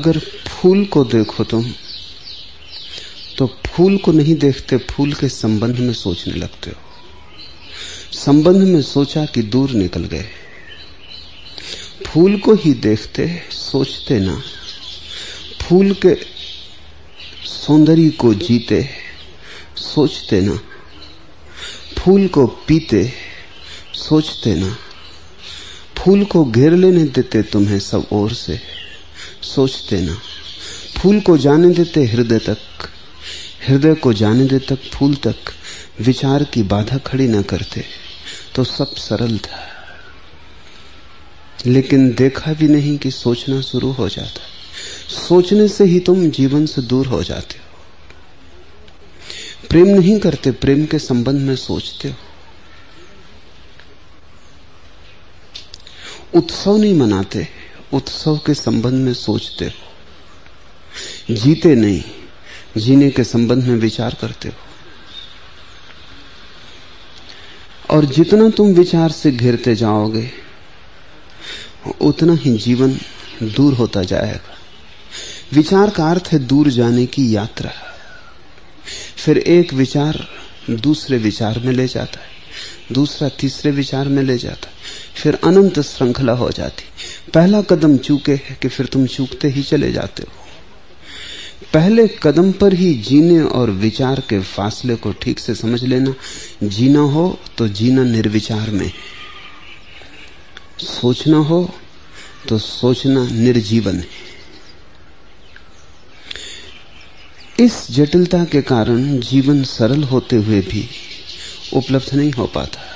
अगर फूल को देखो तुम तो फूल को नहीं देखते, फूल के संबंध में सोचने लगते हो। संबंध में सोचा कि दूर निकल गए। फूल को ही देखते, सोचते ना। फूल के सौंदर्य को जीते, सोचते ना। फूल को पीते, सोचते ना। फूल को घेर लेने देते तुम्हें सब ओर से। सोचते ना। फूल को जाने देते हृदय तक। हृदय को जाने दे तक फूल तक। विचार की बाधा खड़ी न करते तो सब सरल था। लेकिन देखा भी नहीं कि सोचना शुरू हो जाता। सोचने से ही तुम जीवन से दूर हो जाते हो। प्रेम नहीं करते, प्रेम के संबंध में सोचते हो। उत्सव नहीं मनाते। उत्सव के संबंध में सोचते हो। जीते नहीं, जीने के संबंध में विचार करते हो। और जितना तुम विचार से घिरते जाओगे, उतना ही जीवन दूर होता जाएगा। विचार का अर्थ है दूर जाने की यात्रा। फिर एक विचार दूसरे विचार में ले जाता है, दूसरा तीसरे विचार में ले जाता है। फिर अनंत श्रृंखला हो जाती। पहला कदम चूके है कि फिर तुम चूकते ही चले जाते हो। पहले कदम पर ही जीने और विचार के फासले को ठीक से समझ लेना। जीना हो तो जीना निर्विचार में। सोचना हो तो सोचना निर्जीवन है। इस जटिलता के कारण जीवन सरल होते हुए भी उपलब्ध नहीं हो पाता।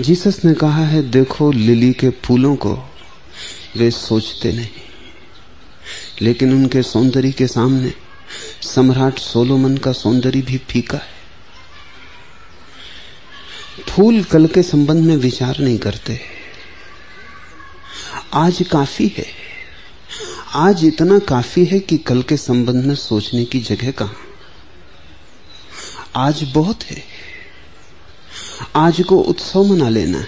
जीसस ने कहा है, देखो लिली के फूलों को वे सोचते नहीं। लेकिन उनके सौंदर्य के सामने सम्राट सोलोमन का सौंदर्य भी फीका है। फूल कल के संबंध में विचार नहीं करते। आज काफ़ी है। आज इतना काफ़ी है कि कल के संबंध में सोचने की जगह कहाँ? आज बहुत है। आज को उत्सव मना लेना है।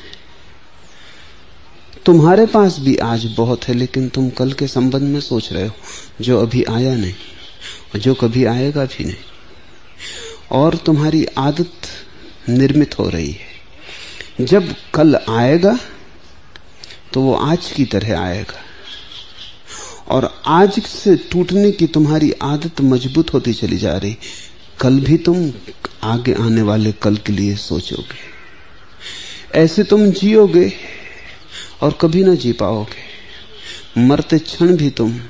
तुम्हारे पास भी आज बहुत है, लेकिन तुम कल के संबंध में सोच रहे हो, जो अभी आया नहीं, और जो कभी आएगा भी नहीं। और तुम्हारी आदत निर्मित हो रही है। जब कल आएगा तो वो आज की तरह आएगा। और आज से टूटने की तुम्हारी आदत मज़बूत होती चली जा रही। कल भी तुम आगे आने वाले कल के लिए सोचोगे। ऐसे तुम जियोगे और कभी ना जी पाओगे। मरते क्षण भी तुम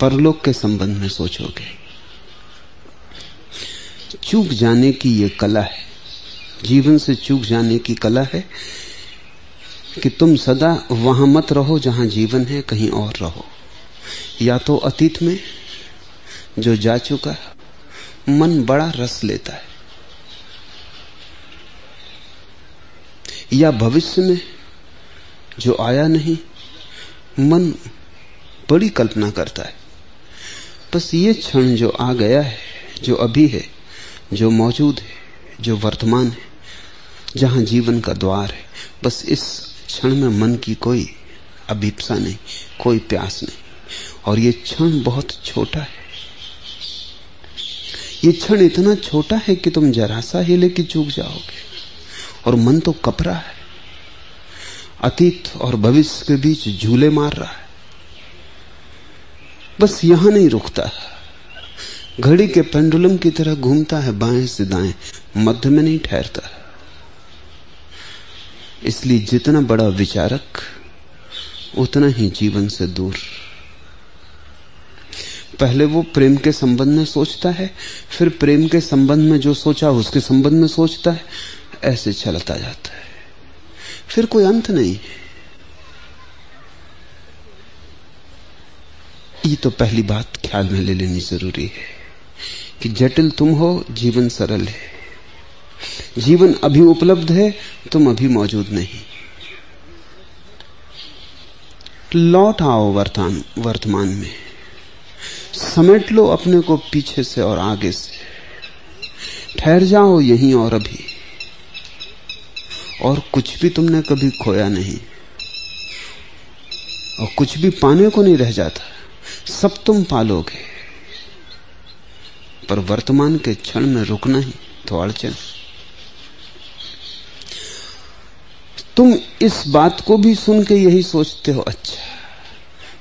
परलोक के संबंध में सोचोगे। चूक जाने की ये कला है। जीवन से चूक जाने की कला है कि तुम सदा वहाँ मत रहो जहाँ जीवन है, कहीं और रहो। या तो अतीत में, जो जा चुका मन बड़ा रस लेता है। या भविष्य में जो आया नहीं, मन बड़ी कल्पना करता है। बस ये क्षण जो आ गया है, जो अभी है, जो मौजूद है, जो वर्तमान है, जहाँ जीवन का द्वार है, बस इस क्षण में मन की कोई अभिप्सा नहीं, कोई प्यास नहीं। और ये क्षण बहुत छोटा है। ये क्षण इतना छोटा है कि तुम जरा सा हिले की चूक जाओगे। और मन तो कपरा है। अतीत और भविष्य के बीच झूले मार रहा है। बस यहाँ नहीं रुकता। घड़ी के पेंडुलम की तरह घूमता है बाएँ से दाएँ, मध्य में नहीं ठहरता। इसलिए जितना बड़ा विचारक, उतना ही जीवन से दूर। पहले वो प्रेम के संबंध में सोचता है, फिर प्रेम के संबंध में जो सोचा उसके संबंध में सोचता है, ऐसे चलता जाता है। फिर कोई अंत नहीं ये तो पहली बात ख्याल में ले लेनी ज़रूरी है कि जटिल तुम हो, जीवन सरल है। जीवन अभी उपलब्ध है, तुम अभी मौजूद नहीं। लौट आओ वर्तमान वर्तमान में। समेट लो अपने को पीछे से और आगे से। ठहर जाओ यहीं और अभी। और कुछ भी तुमने कभी खोया नहीं। और कुछ भी पाने को नहीं रह जाता। सब तुम पालोगे। पर वर्तमान के क्षण में रुकना ही तो अड़चन तुम इस बात को भी सुन के यही सोचते हो अच्छा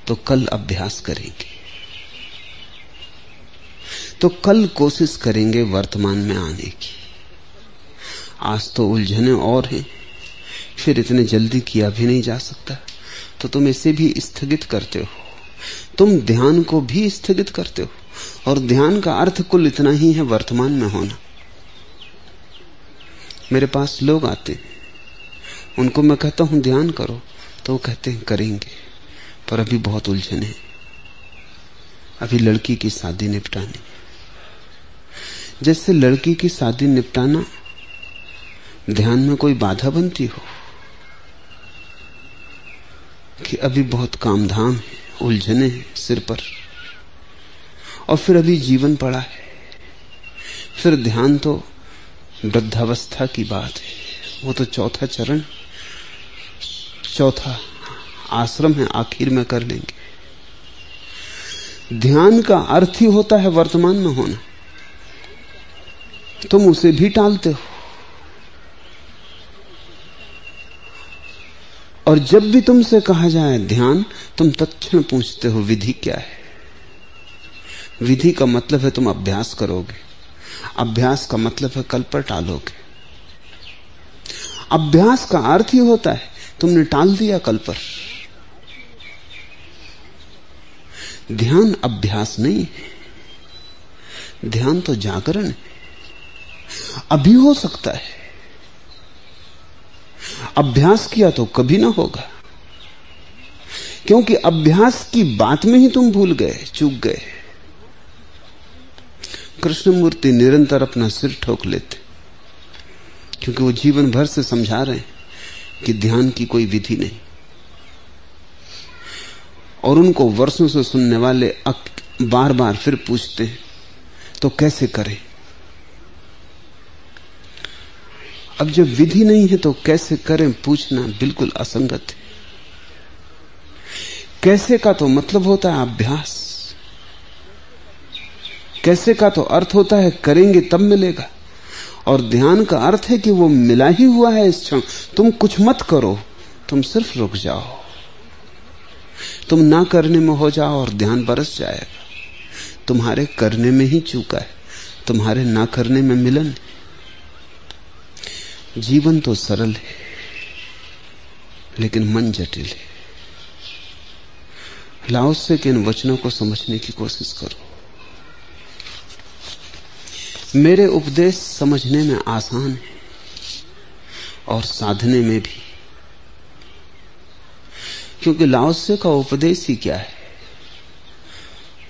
तो कल अभ्यास करेंगे। तो कल कोशिश करेंगे वर्तमान में आने की। आज तो उलझने और हैं। फिर इतने जल्दी किया भी नहीं जा सकता। तो तुम इसे भी स्थगित करते हो। तुम ध्यान को भी स्थगित करते हो। और ध्यान का अर्थ कुल इतना ही है वर्तमान में होना। मेरे पास लोग आते हैं। उनको मैं कहता हूँ, ध्यान करो। तो वो कहते हैं, करेंगे। पर अभी बहुत उलझन अभी लड़की की शादी निपटानी। जैसे लड़की की शादी निपटाना ध्यान में कोई बाधा बनती हो? कि अभी बहुत काम धाम है, उलझने हैं सिर पर। और फिर अभी जीवन पड़ा है। फिर ध्यान तो वृद्धावस्था की बात है। वो तो चौथा चरण, चौथा आश्रम है, आखिर में कर लेंगे। ध्यान का अर्थ ही होता है वर्तमान में होना। तुम उसे भी टालते हो। और जब भी तुमसे कहा जाए ध्यान, तुम तत्क्षण पूछते हो, विधि क्या है? विधि का मतलब है तुम अभ्यास करोगे। अभ्यास का मतलब है कल पर टालोगे। अभ्यास का अर्थ ही होता है, तुमने टाल दिया कल पर। ध्यान अभ्यास नहीं है। ध्यान तो जागरण है। अभी हो सकता है। अभ्यास किया तो कभी ना होगा। क्योंकि अभ्यास की बात में ही तुम भूल गए, चूक गए। कृष्णमूर्ति निरंतर अपना सिर ठोक लेते, क्योंकि वो जीवन भर से समझा रहे हैं कि ध्यान की कोई विधि नहीं। और उनको वर्षों से सुनने वाले बार बार फिर पूछते हैं तो कैसे करें? अब जब विधि नहीं है तो कैसे करें पूछना बिल्कुल असंगत है। कैसे का तो मतलब होता है अभ्यास। कैसे का तो अर्थ होता है करेंगे तब मिलेगा। और ध्यान का अर्थ है कि वो मिला ही हुआ है इस क्षण। तुम कुछ मत करो, तुम सिर्फ़ रुक जाओ। तुम ना करने में हो जाओ और ध्यान बरस जाएगा। तुम्हारे करने में ही चूका है। तुम्हारे ना करने में मिलन जीवन तो सरल है, लेकिन मन जटिल है। लाओस के इन वचनों को समझने की कोशिश करो। मेरे उपदेश समझने में आसान है और साधने में भी। क्योंकि लाओस्य का उपदेश ही क्या है?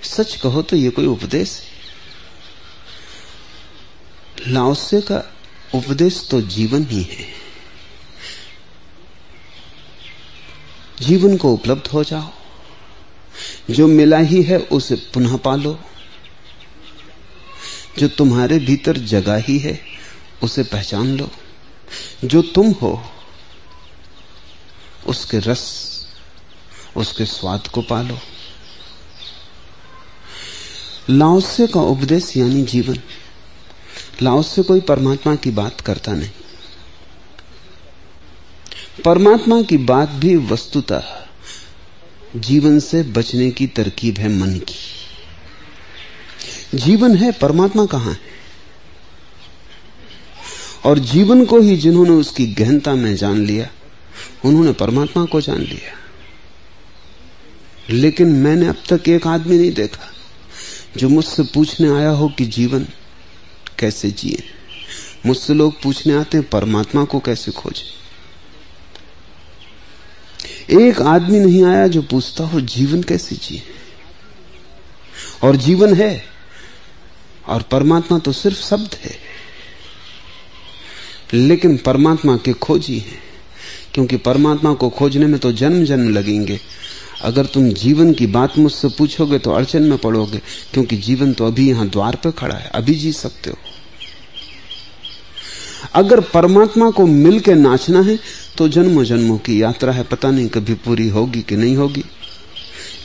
सच कहो तो ये कोई उपदेश है? लाओस्य का उपदेश तो जीवन ही है। जीवन को उपलब्ध हो जाओ। जो मिला ही है उसे पुनः पालो। जो तुम्हारे भीतर जगा ही है उसे पहचान लो। जो तुम हो, उसके रस, उसके स्वाद को पालो। लाओसे का उपदेश यानी जीवन। लाओस से कोई परमात्मा की बात करता नहीं। परमात्मा की बात भी वस्तुतः जीवन से बचने की तरकीब है मन की। जीवन है, परमात्मा कहाँ है? और जीवन को ही जिन्होंने उसकी गहनता में जान लिया, उन्होंने परमात्मा को जान लिया। लेकिन मैंने अब तक एक आदमी नहीं देखा जो मुझसे पूछने आया हो कि जीवन कैसे जिए? मुझसे लोग पूछने आते हैं, परमात्मा को कैसे खोजे? एक आदमी नहीं आया जो पूछता हो, जीवन कैसे जिए? और जीवन है, और परमात्मा तो सिर्फ़ शब्द है। लेकिन परमात्मा के खोजी है क्योंकि परमात्मा को खोजने में तो जन्म जन्म लगेंगे। अगर तुम जीवन की बात मुझसे पूछोगे तो अड़चन में पड़ोगे, क्योंकि जीवन तो अभी यहाँ द्वार पर खड़ा है। अभी जी सकते हो। अगर परमात्मा को के नाचना है तो जन्मों जन्मों की यात्रा है। पता नहीं कभी पूरी होगी कि नहीं होगी।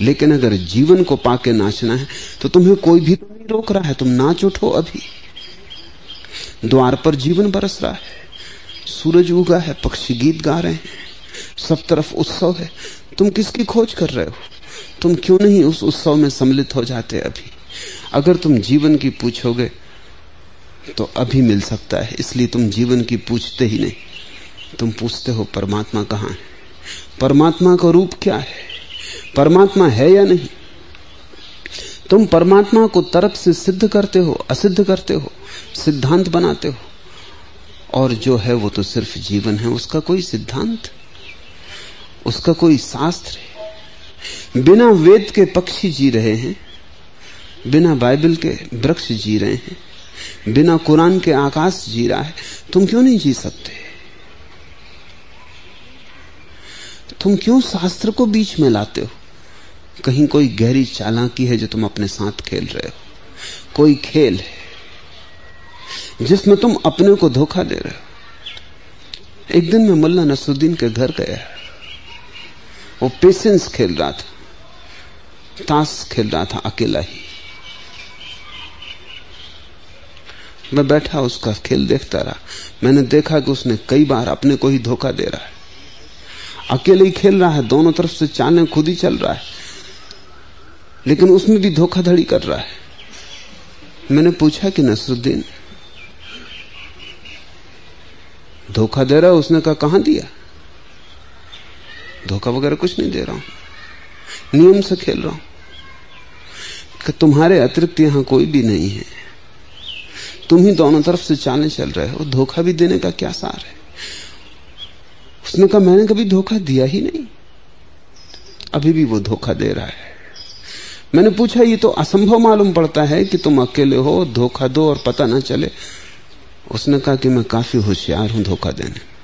लेकिन अगर जीवन को पाके नाचना है तो तुम्हें कोई भी तो नहीं रोक रहा है। तुम नाच उठो अभी। द्वार पर जीवन बरस रहा है। सूरज उगा है, पक्षी गीत गा रहे हैं। सब तरफ़ उत्सव है। तुम किसकी खोज कर रहे हो? तुम क्यों नहीं उस उत्सव में सम्मिलित हो जाते अभी? अगर तुम जीवन की पूछोगे तो अभी मिल सकता है। इसलिए तुम जीवन की पूछते ही नहीं। तुम पूछते हो, परमात्मा कहाँ है? परमात्मा का रूप क्या है? परमात्मा है या नहीं? तुम परमात्मा को तरफ़ से सिद्ध करते हो, असिद्ध करते हो, सिद्धांत बनाते हो। और जो है, वो तो सिर्फ़ जीवन है, उसका कोई सिद्धांत? उसका कोई शास्त्र बिना वेद के पक्षी जी रहे हैं, बिना बाइबल के वृक्ष जी रहे हैं बिना कुरान के आकाश जी रहा है। तुम क्यों नहीं जी सकते? तुम क्यों शास्त्र को बीच में लाते हो? कहीं कोई गहरी चालाकी है जो तुम अपने साथ खेल रहे हो। कोई खेल है जिसमें तुम अपने को धोखा दे रहे हो। एक दिन मैं मुल्ला नसरुद्दीन के घर गया वो पेशेंस खेल रहा था, ताश खेल रहा था अकेला ही। मैं बैठा, उसका खेल देखता रहा। मैंने देखा कि उसने कई बार अपने को ही धोखा दे रहा है। अकेले ही खेल रहा है, दोनों तरफ़ से चाने खुद ही चल रहा है। लेकिन उसमें भी धोखाधड़ी कर रहा है। मैंने पूछा कि नसरुद्दीन, धोखा दे रहा है, उसने कहा, कहाँ दिया? धोखा वगैरह कुछ नहीं दे रहा हूँ। नियम से खेल रहा हूँ। कि तुम्हारे अतिरिक्त यहाँ कोई भी नहीं है। तुम ही दोनों तरफ़ से चाले चल रहे हो, धोखा भी देने का क्या सार है? उसने कहा, मैंने कभी धोखा दिया ही नहीं। अभी भी वो धोखा दे रहा है। मैंने पूछा, ये तो असंभव मालूम पड़ता है कि तुम अकेले हो, धोखा दो और पता ना चले। उसने कहा कि मैं काफ़ी होशियार हूँ धोखा देने।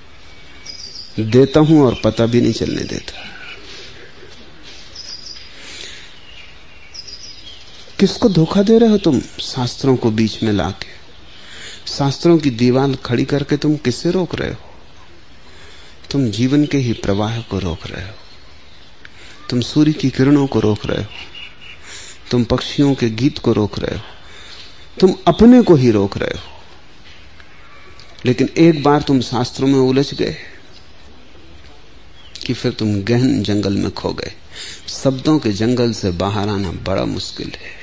देता हूँ और पता भी नहीं चलने देता। किसको धोखा दे रहे हो तुम, शास्त्रों को बीच में लाके? शास्त्रों की दीवार खड़ी करके तुम किससे रोक रहे हो? तुम जीवन के ही प्रवाह को रोक रहे हो। तुम सूर्य की किरणों को रोक रहे हो। तुम पक्षियों के गीत को रोक रहे हो। तुम अपने को ही रोक रहे हो। लेकिन एक बार तुम शास्त्रों में उलझ गए कि फिर तुम गहन जंगल में खो गए। शब्दों के जंगल से बाहर आना बड़ा मुश्किल है।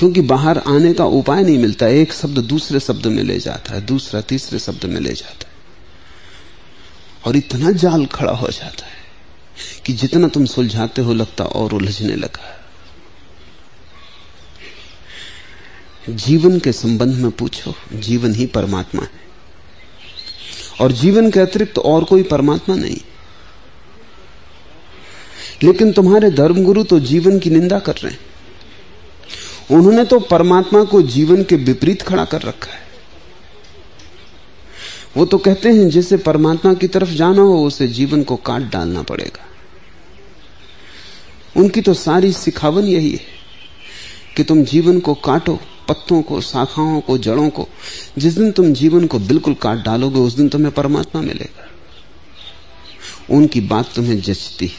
क्योंकि बाहर आने का उपाय नहीं मिलता, एक शब्द दूसरे शब्द में ले जाता है, दूसरा, तीसरे शब्द में ले जाता है। और इतना जाल खड़ा हो जाता है कि जितना तुम सुलझाते हो लगता और उलझने लगा जीवन के संबंध में पूछो, जीवन ही परमात्मा है। और जीवन के अतिरिक्त तो और कोई परमात्मा नहीं। लेकिन तुम्हारे धर्मगुरु तो जीवन की निंदा कर रहे हैं। उन्होंने तो परमात्मा को जीवन के विपरीत खड़ा कर रखा है। वो तो कहते हैं, जिसे परमात्मा की तरफ़ जाना हो, उसे जीवन को काट डालना पड़ेगा। उनकी तो सारी सिखावन यही है कि तुम जीवन को काटो, पत्तों को, शाखाओं को, जड़ों को। जिस दिन तुम जीवन को बिल्कुल काट डालोगे, उस दिन तुम्हें परमात्मा मिलेगा। उनकी बात तुम्हें जचती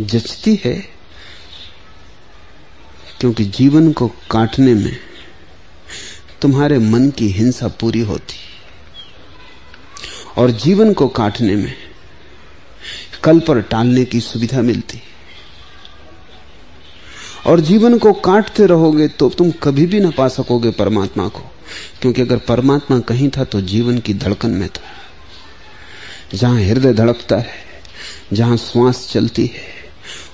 जचती है क्योंकि जीवन को काटने में तुम्हारे मन की हिंसा पूरी होती। और जीवन को काटने में कल पर टालने की सुविधा मिलती। और जीवन को काटते रहोगे तो तुम कभी भी ना पा सकोगे परमात्मा को। क्योंकि अगर परमात्मा कहीं था तो जीवन की धड़कन में था। जहाँ हृदय धड़कता है, जहाँ श्वास चलती है,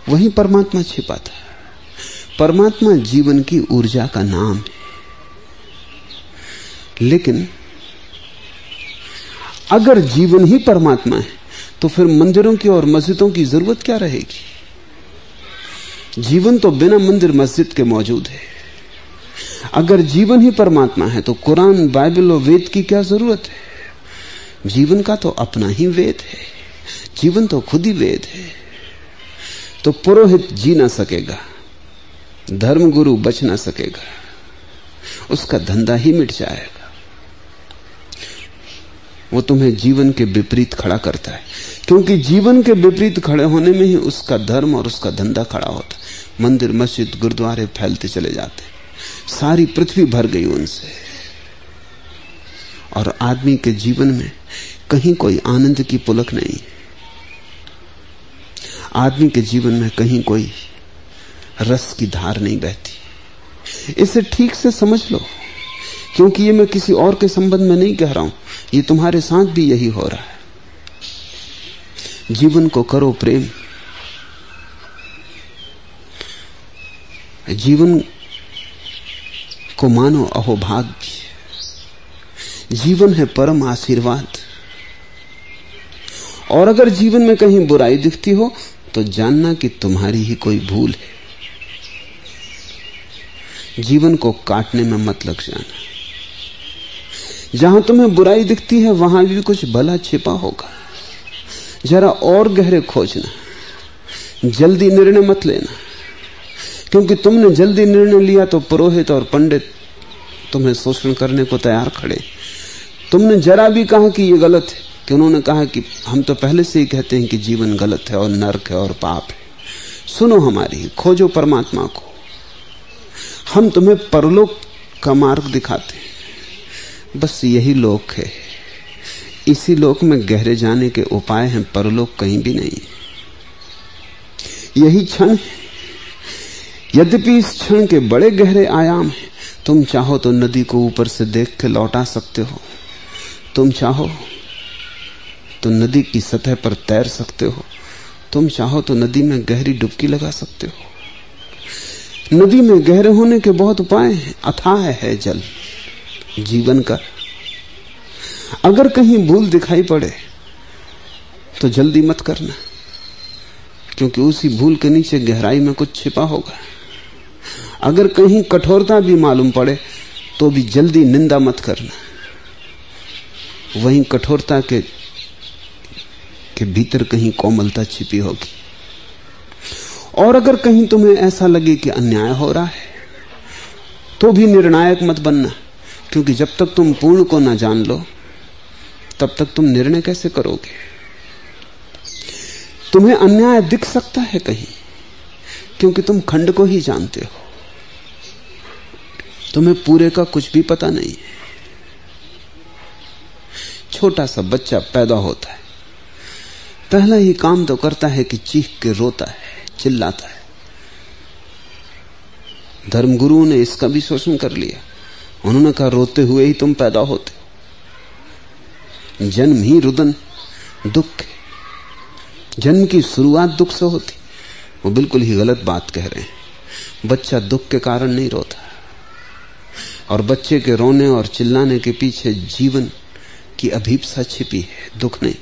वहीं परमात्मा छिपा था। परमात्मा जीवन की ऊर्जा का नाम है। लेकिन अगर जीवन ही परमात्मा है तो फिर मंदिरों की और मस्जिदों की ज़रूरत क्या रहेगी? जीवन तो बिना मंदिर मस्जिद के मौजूद है। अगर जीवन ही परमात्मा है तो कुरान, बाइबल और वेद की क्या ज़रूरत है? जीवन का तो अपना ही वेद है। जीवन तो खुद ही वेद है। तो पुरोहित जी ना सकेगा। धर्मगुरु बच ना सकेगा। उसका धंधा ही मिट जाएगा। वो तुम्हें जीवन के विपरीत खड़ा करता है। क्योंकि जीवन के विपरीत खड़े होने में ही उसका धर्म और उसका धंधा खड़ा होता है। मंदिर, मस्जिद, गुरुद्वारे फैलते चले जाते सारी पृथ्वी भर गई उनसे। और आदमी के जीवन में कहीं कोई आनंद की पुलक नहीं। आदमी के जीवन में कहीं कोई रस की धार नहीं बहती। इसे ठीक से समझ लो, क्योंकि ये मैं किसी और के संबंध में नहीं कह रहा हूँ। ये तुम्हारे साथ भी यही हो रहा है। जीवन को करो प्रेम। जीवन को मानो अहोभाग्य। जीवन है परम आशीर्वाद। और अगर जीवन में कहीं बुराई दिखती हो तो जानना कि तुम्हारी ही कोई भूल है। जीवन को काटने में मत लग जाना। जहाँ तुम्हें बुराई दिखती है, वहाँ भी कुछ भला छिपा होगा। जरा और गहरे खोजना। जल्दी निर्णय मत लेना। क्योंकि तुमने जल्दी निर्णय लिया तो पुरोहित और पंडित तुम्हें शोषण करने को तैयार खड़े। तुमने जरा भी कहा कि यह गलत है, कि उन्होंने कहा कि हम तो पहले से ही कहते हैं कि जीवन गलत है और नरक है और पाप है। सुनो हमारी, खोजो परमात्मा को। हम तुम्हें परलोक का मार्ग दिखाते हैं। बस यही लोक है। इसी लोक में गहरे जाने के उपाय हैं, परलोक कहीं भी नहीं। यही क्षण यद्यपि इस क्षण के बड़े गहरे आयाम हैं, तुम चाहो तो नदी को ऊपर से देख के लौटा सकते हो। तुम चाहो तो नदी की सतह पर तैर सकते हो। तुम चाहो तो नदी में गहरी डुबकी लगा सकते हो। नदी में गहरे होने के बहुत उपाय हैं। अथाह है जल, जीवन का। अगर कहीं भूल दिखाई पड़े तो जल्दी मत करना, क्योंकि उसी भूल के नीचे गहराई में कुछ छिपा होगा। अगर कहीं कठोरता भी मालूम पड़े तो भी जल्दी निंदा मत करना। वहीं कठोरता के के भीतर कहीं कोमलता छिपी होगी। और अगर कहीं तुम्हें ऐसा लगे कि अन्याय हो रहा है तो भी निर्णायक मत बनना, क्योंकि जब तक तुम पूर्ण को ना जान लो, तब तक तुम निर्णय कैसे करोगे? तुम्हें अन्याय दिख सकता है कहीं, क्योंकि तुम खंड को ही जानते हो। तुम्हें पूरे का कुछ भी पता नहीं है। छोटा सा बच्चा पैदा होता है। पहला ही काम तो करता है कि चीख के रोता है। चिल्लाता है। धर्मगुरु ने इसका भी शोषण कर लिया। उन्होंने कहा, रोते हुए ही तुम पैदा होते जन्म ही रुदन, दुख जन्म की शुरुआत दुख से होती। वो बिल्कुल ही गलत बात कह रहे हैं। बच्चा दुख के कारण नहीं रोता। और बच्चे के रोने और चिल्लाने के पीछे जीवन की अभीपसा छिपी है, दुख नहीं।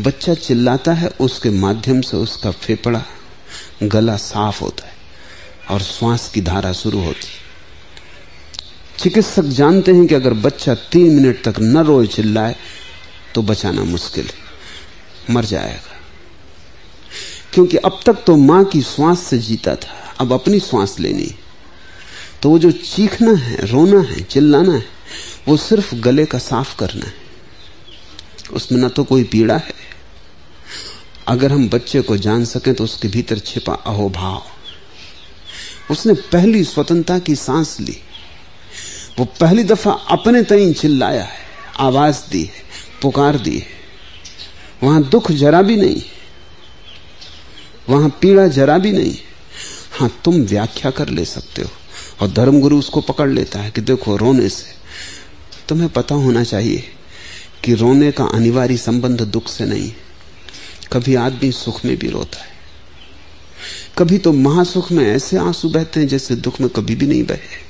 बच्चा चिल्लाता है, उसके माध्यम से उसका फेफड़ा गला साफ़ होता है और श्वास की धारा शुरू होती चिकित्सक जानते हैं कि अगर बच्चा तीन मिनट तक न रोए, चिल्लाए तो बचाना मुश्किल है। मर जाएगा। क्योंकि अब तक तो माँ की श्वास से जीता था, अब अपनी श्वास लेनी तो वो जो चीखना है, रोना है, चिल्लाना है, वो सिर्फ़ गले का साफ़ करना है। उसमें ना तो कोई पीड़ा है। अगर हम बच्चे को जान सकें तो उसके भीतर छिपा अहोभाव। उसने पहली स्वतंत्रता की सांस ली। वो पहली दफ़ा अपने तई चिल्लाया है, आवाज़ दी है, पुकार दी है। वहाँ दुख जरा भी नहीं, वहाँ पीड़ा जरा भी नहीं। हाँ, तुम व्याख्या कर ले सकते हो और धर्मगुरु उसको पकड़ लेता है कि देखो, रोने से तुम्हें पता होना चाहिए कि रोने का अनिवार्य संबंध दुख से नहीं कभी आदमी सुख में भी रोता है। कभी तो महासुख में ऐसे आँसू बहते हैं जैसे दुख में कभी भी नहीं बहे।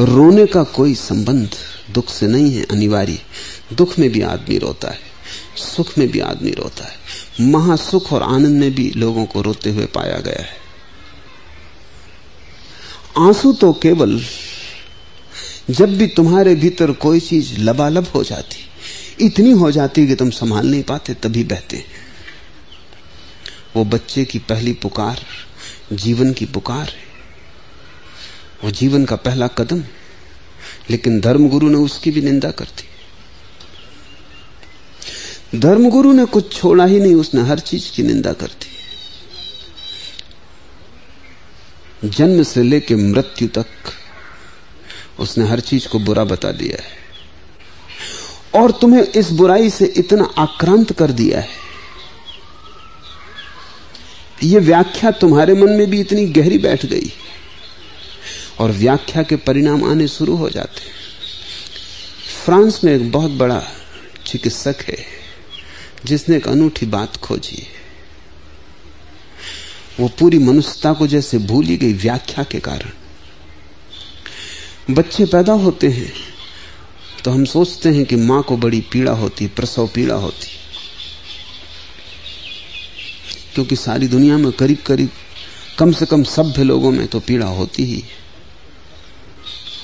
रोने का कोई संबंध दुख से नहीं है, अनिवार्य। दुख में भी आदमी रोता है, सुख में भी आदमी रोता है। महासुख और आनंद में भी लोगों को रोते हुए पाया गया है। आँसू तो केवल जब भी तुम्हारे भीतर कोई चीज़ लबालब हो जाती इतनी हो जाती कि तुम संभाल नहीं पाते, तभी बहते वो बच्चे की पहली पुकार, जीवन की पुकार है। वो जीवन का पहला कदम, लेकिन धर्मगुरु ने उसकी भी निंदा कर दी। धर्मगुरु ने कुछ छोड़ा ही नहीं, उसने हर चीज़ की निंदा कर दी। जन्म से लेकर मृत्यु तक उसने हर चीज़ को बुरा बता दिया है। और तुम्हें इस बुराई से इतना आक्रांत कर दिया है। यह व्याख्या तुम्हारे मन में भी इतनी गहरी बैठ गई। और व्याख्या के परिणाम आने शुरू हो जाते हैं। फ्रांस में एक बहुत बड़ा चिकित्सक है, जिसने एक अनूठी बात खोजी वो पूरी मनुष्यता को जैसे भूली गई व्याख्या के कारण। बच्चे पैदा होते हैं तो हम सोचते हैं कि माँ को बड़ी पीड़ा होती, प्रसव पीड़ा होती। क्योंकि सारी दुनिया में करीब करीब कम से कम सभ्य लोगों में तो पीड़ा होती ही।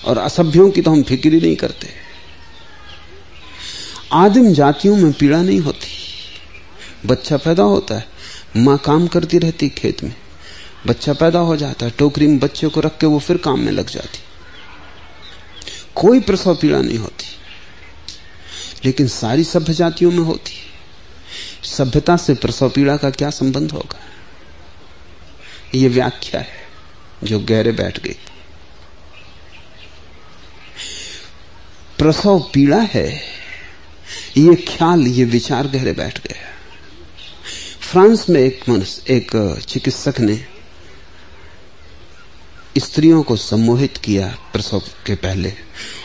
और असभ्यों की तो हम फ़िक्र ही नहीं करते। आदिम जातियों में पीड़ा नहीं होती। बच्चा पैदा होता है, माँ काम करती रहती खेत में। बच्चा पैदा हो जाता है, टोकरी में बच्चे को रख के वो फिर काम में लग जाती। कोई प्रसव पीड़ा नहीं होती। लेकिन सारी सभ्य जातियों में होती। सभ्यता से प्रसव पीड़ा का क्या संबंध होगा? यह व्याख्या है जो गहरे बैठ गई। प्रसव पीड़ा है। ये ख्याल, ये विचार गहरे बैठ गया फ्रांस में एक मनुष्य, एक चिकित्सक ने स्त्रियों को सम्मोहित किया प्रसव के पहले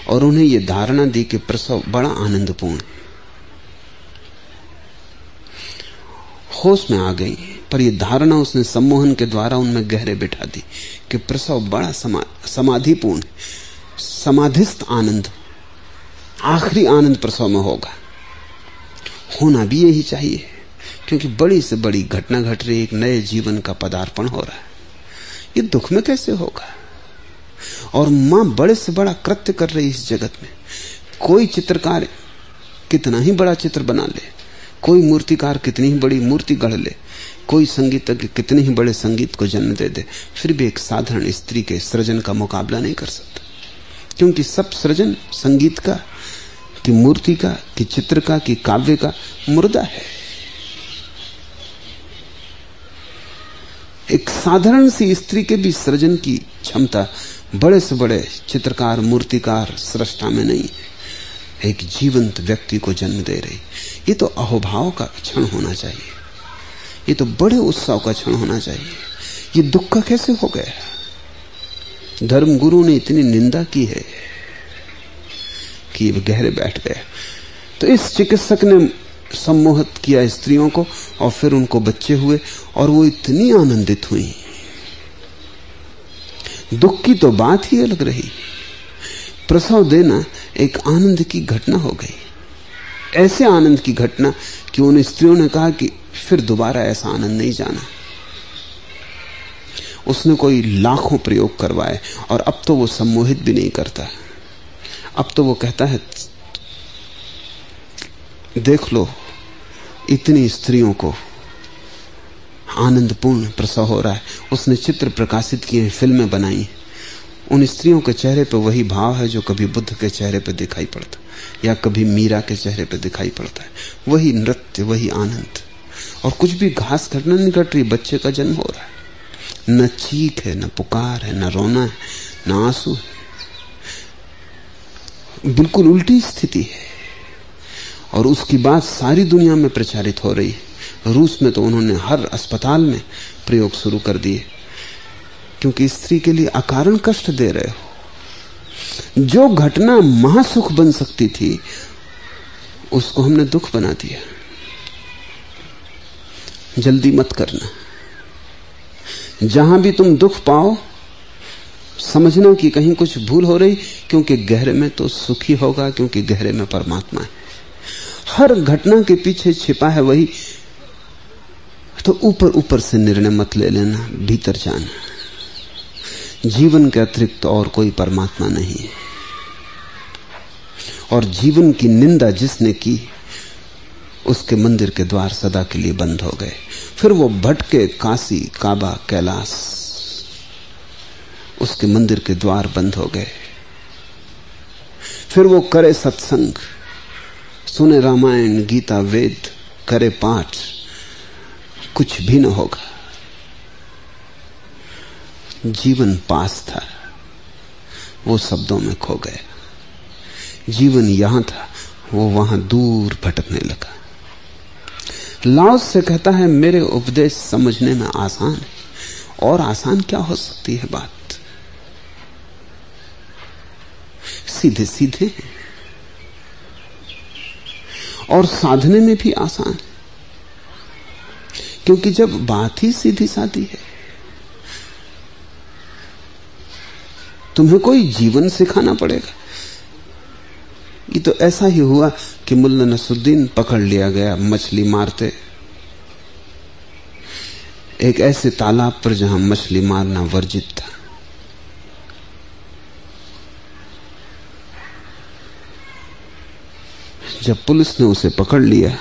और उन्हें यह धारणा दी कि प्रसव बड़ा आनंदपूर्ण। होश में आ गई पर यह धारणा उसने सम्मोहन के द्वारा उनमें गहरे बिठा दी कि प्रसव बड़ा समा, समाधिपूर्ण समाधिस्थ आनंद आखिरी आनंद प्रसव में होगा। होना भी यही चाहिए क्योंकि बड़ी से बड़ी घटना घट रही एक नए जीवन का पदार्पण हो रहा है। ये दुख में कैसे होगा? और माँ बड़े से बड़ा कृत्य कर रही इस जगत में। कोई चित्रकार कितना ही बड़ा चित्र बना ले, कोई मूर्तिकार कितनी ही बड़ी मूर्ति गढ़ ले, कोई संगीतज्ञ कितने ही बड़े संगीत को जन्म दे दे, फिर भी एक साधारण स्त्री के सृजन का मुकाबला नहीं कर सकता। क्योंकि सब सृजन संगीत का, कि मूर्ति का, कि चित्र का, कि काव्य का मुर्दा है। एक साधारण सी स्त्री के भी सृजन की क्षमता बड़े से बड़े चित्रकार, मूर्तिकार सृष्टा में नहीं है। एक जीवंत व्यक्ति को जन्म दे रही। ये तो अहोभाव का क्षण होना चाहिए। ये तो बड़े उत्सव का क्षण होना चाहिए। ये दुख का कैसे हो गया? धर्मगुरु ने इतनी निंदा की है कि गहरे बैठ गया तो इस चिकित्सक ने सम्मोहित किया स्त्रियों को और फिर उनको बच्चे हुए और वो इतनी आनंदित हुई। दुख की तो बात ही अलग रही। प्रसव देना एक आनंद की घटना हो गई। ऐसे आनंद की घटना कि उन स्त्रियों ने कहा कि फिर दोबारा ऐसा आनंद नहीं जाना। उसने कोई लाखों प्रयोग करवाए और अब तो वो सम्मोहित भी नहीं करता। अब तो वो कहता है देख लो, इतनी स्त्रियों को आनंदपूर्ण प्रसव हो रहा है। उसने चित्र प्रकाशित किए हैं, फ़िल्में बनाई उन स्त्रियों के चेहरे पर वही भाव है जो कभी बुद्ध के चेहरे पर दिखाई पड़ता या कभी मीरा के चेहरे पर दिखाई पड़ता है। वही नृत्य, वही आनंद। और कुछ भी घास घटना नहीं घट रही, बच्चे का जन्म हो रहा है। न चीख है, न पुकार है, न रोना है, न आँसू है। बिल्कुल उल्टी स्थिति है। और उसकी बात सारी दुनिया में प्रचारित हो रही है। रूस में तो उन्होंने हर अस्पताल में प्रयोग शुरू कर दिए। क्योंकि स्त्री के लिए अकारण कष्ट दे रहे हो। जो घटना महासुख बन सकती थी, उसको हमने दुख बना दिया। जल्दी मत करना। जहाँ भी तुम दुख पाओ, समझना कि कहीं कुछ भूल हो रही, क्योंकि गहरे में तो सुखी होगा, क्योंकि गहरे में परमात्मा है। हर घटना के पीछे छिपा है वही। तो ऊपर ऊपर से निर्णय मत ले लेना, भीतर जाना। जीवन के अतिरिक्त और कोई परमात्मा नहीं और जीवन की निंदा जिसने की, उसके मंदिर के द्वार सदा के लिए बंद हो गए। फिर वो भटके काशी, काबा, कैलाश, उसके मंदिर के द्वार बंद हो गए। फिर वो करे सत्संग। सुने रामायण, गीता, वेद, करे पाठ, कुछ भी न होगा। जीवन पास था, वो शब्दों में खो गया। जीवन यहाँ था, वो वहाँ दूर भटकने लगा। लाओस से कहता है, मेरे उपदेश समझने में आसान है, और आसान क्या हो सकती है बात? सीधे सीधे हैं। और साधने में भी आसान। है क्योंकि जब बात ही सीधी साधी है, तुम्हें कोई जीवन सिखाना पड़ेगा। ये तो ऐसा ही हुआ कि मुल्ला नसुद्दीन पकड़ लिया गया, मछली मारते। एक ऐसे तालाब पर जहाँ मछली मारना वर्जित था। जब पुलिस ने उसे पकड़ लिया,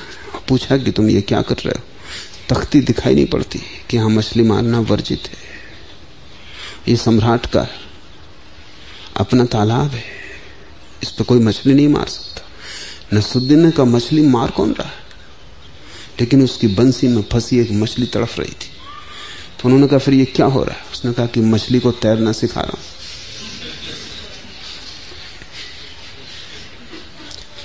पूछा कि तुम ये क्या कर रहे हो? तख्ती दिखाई नहीं पड़ती कि हाँ मछली मारना वर्जित है। ये सम्राट का अपना तालाब है। इस पर कोई मछली नहीं मार सकता। नसुद्दीन ने कहा मछली मार कौन रहा है? लेकिन उसकी बंसी में फंसी एक मछली तड़फ रही थी। तो उन्होंने कहा, फिर ये क्या हो रहा है? उसने कहा कि मछली को तैरना सिखा रहा हूँ।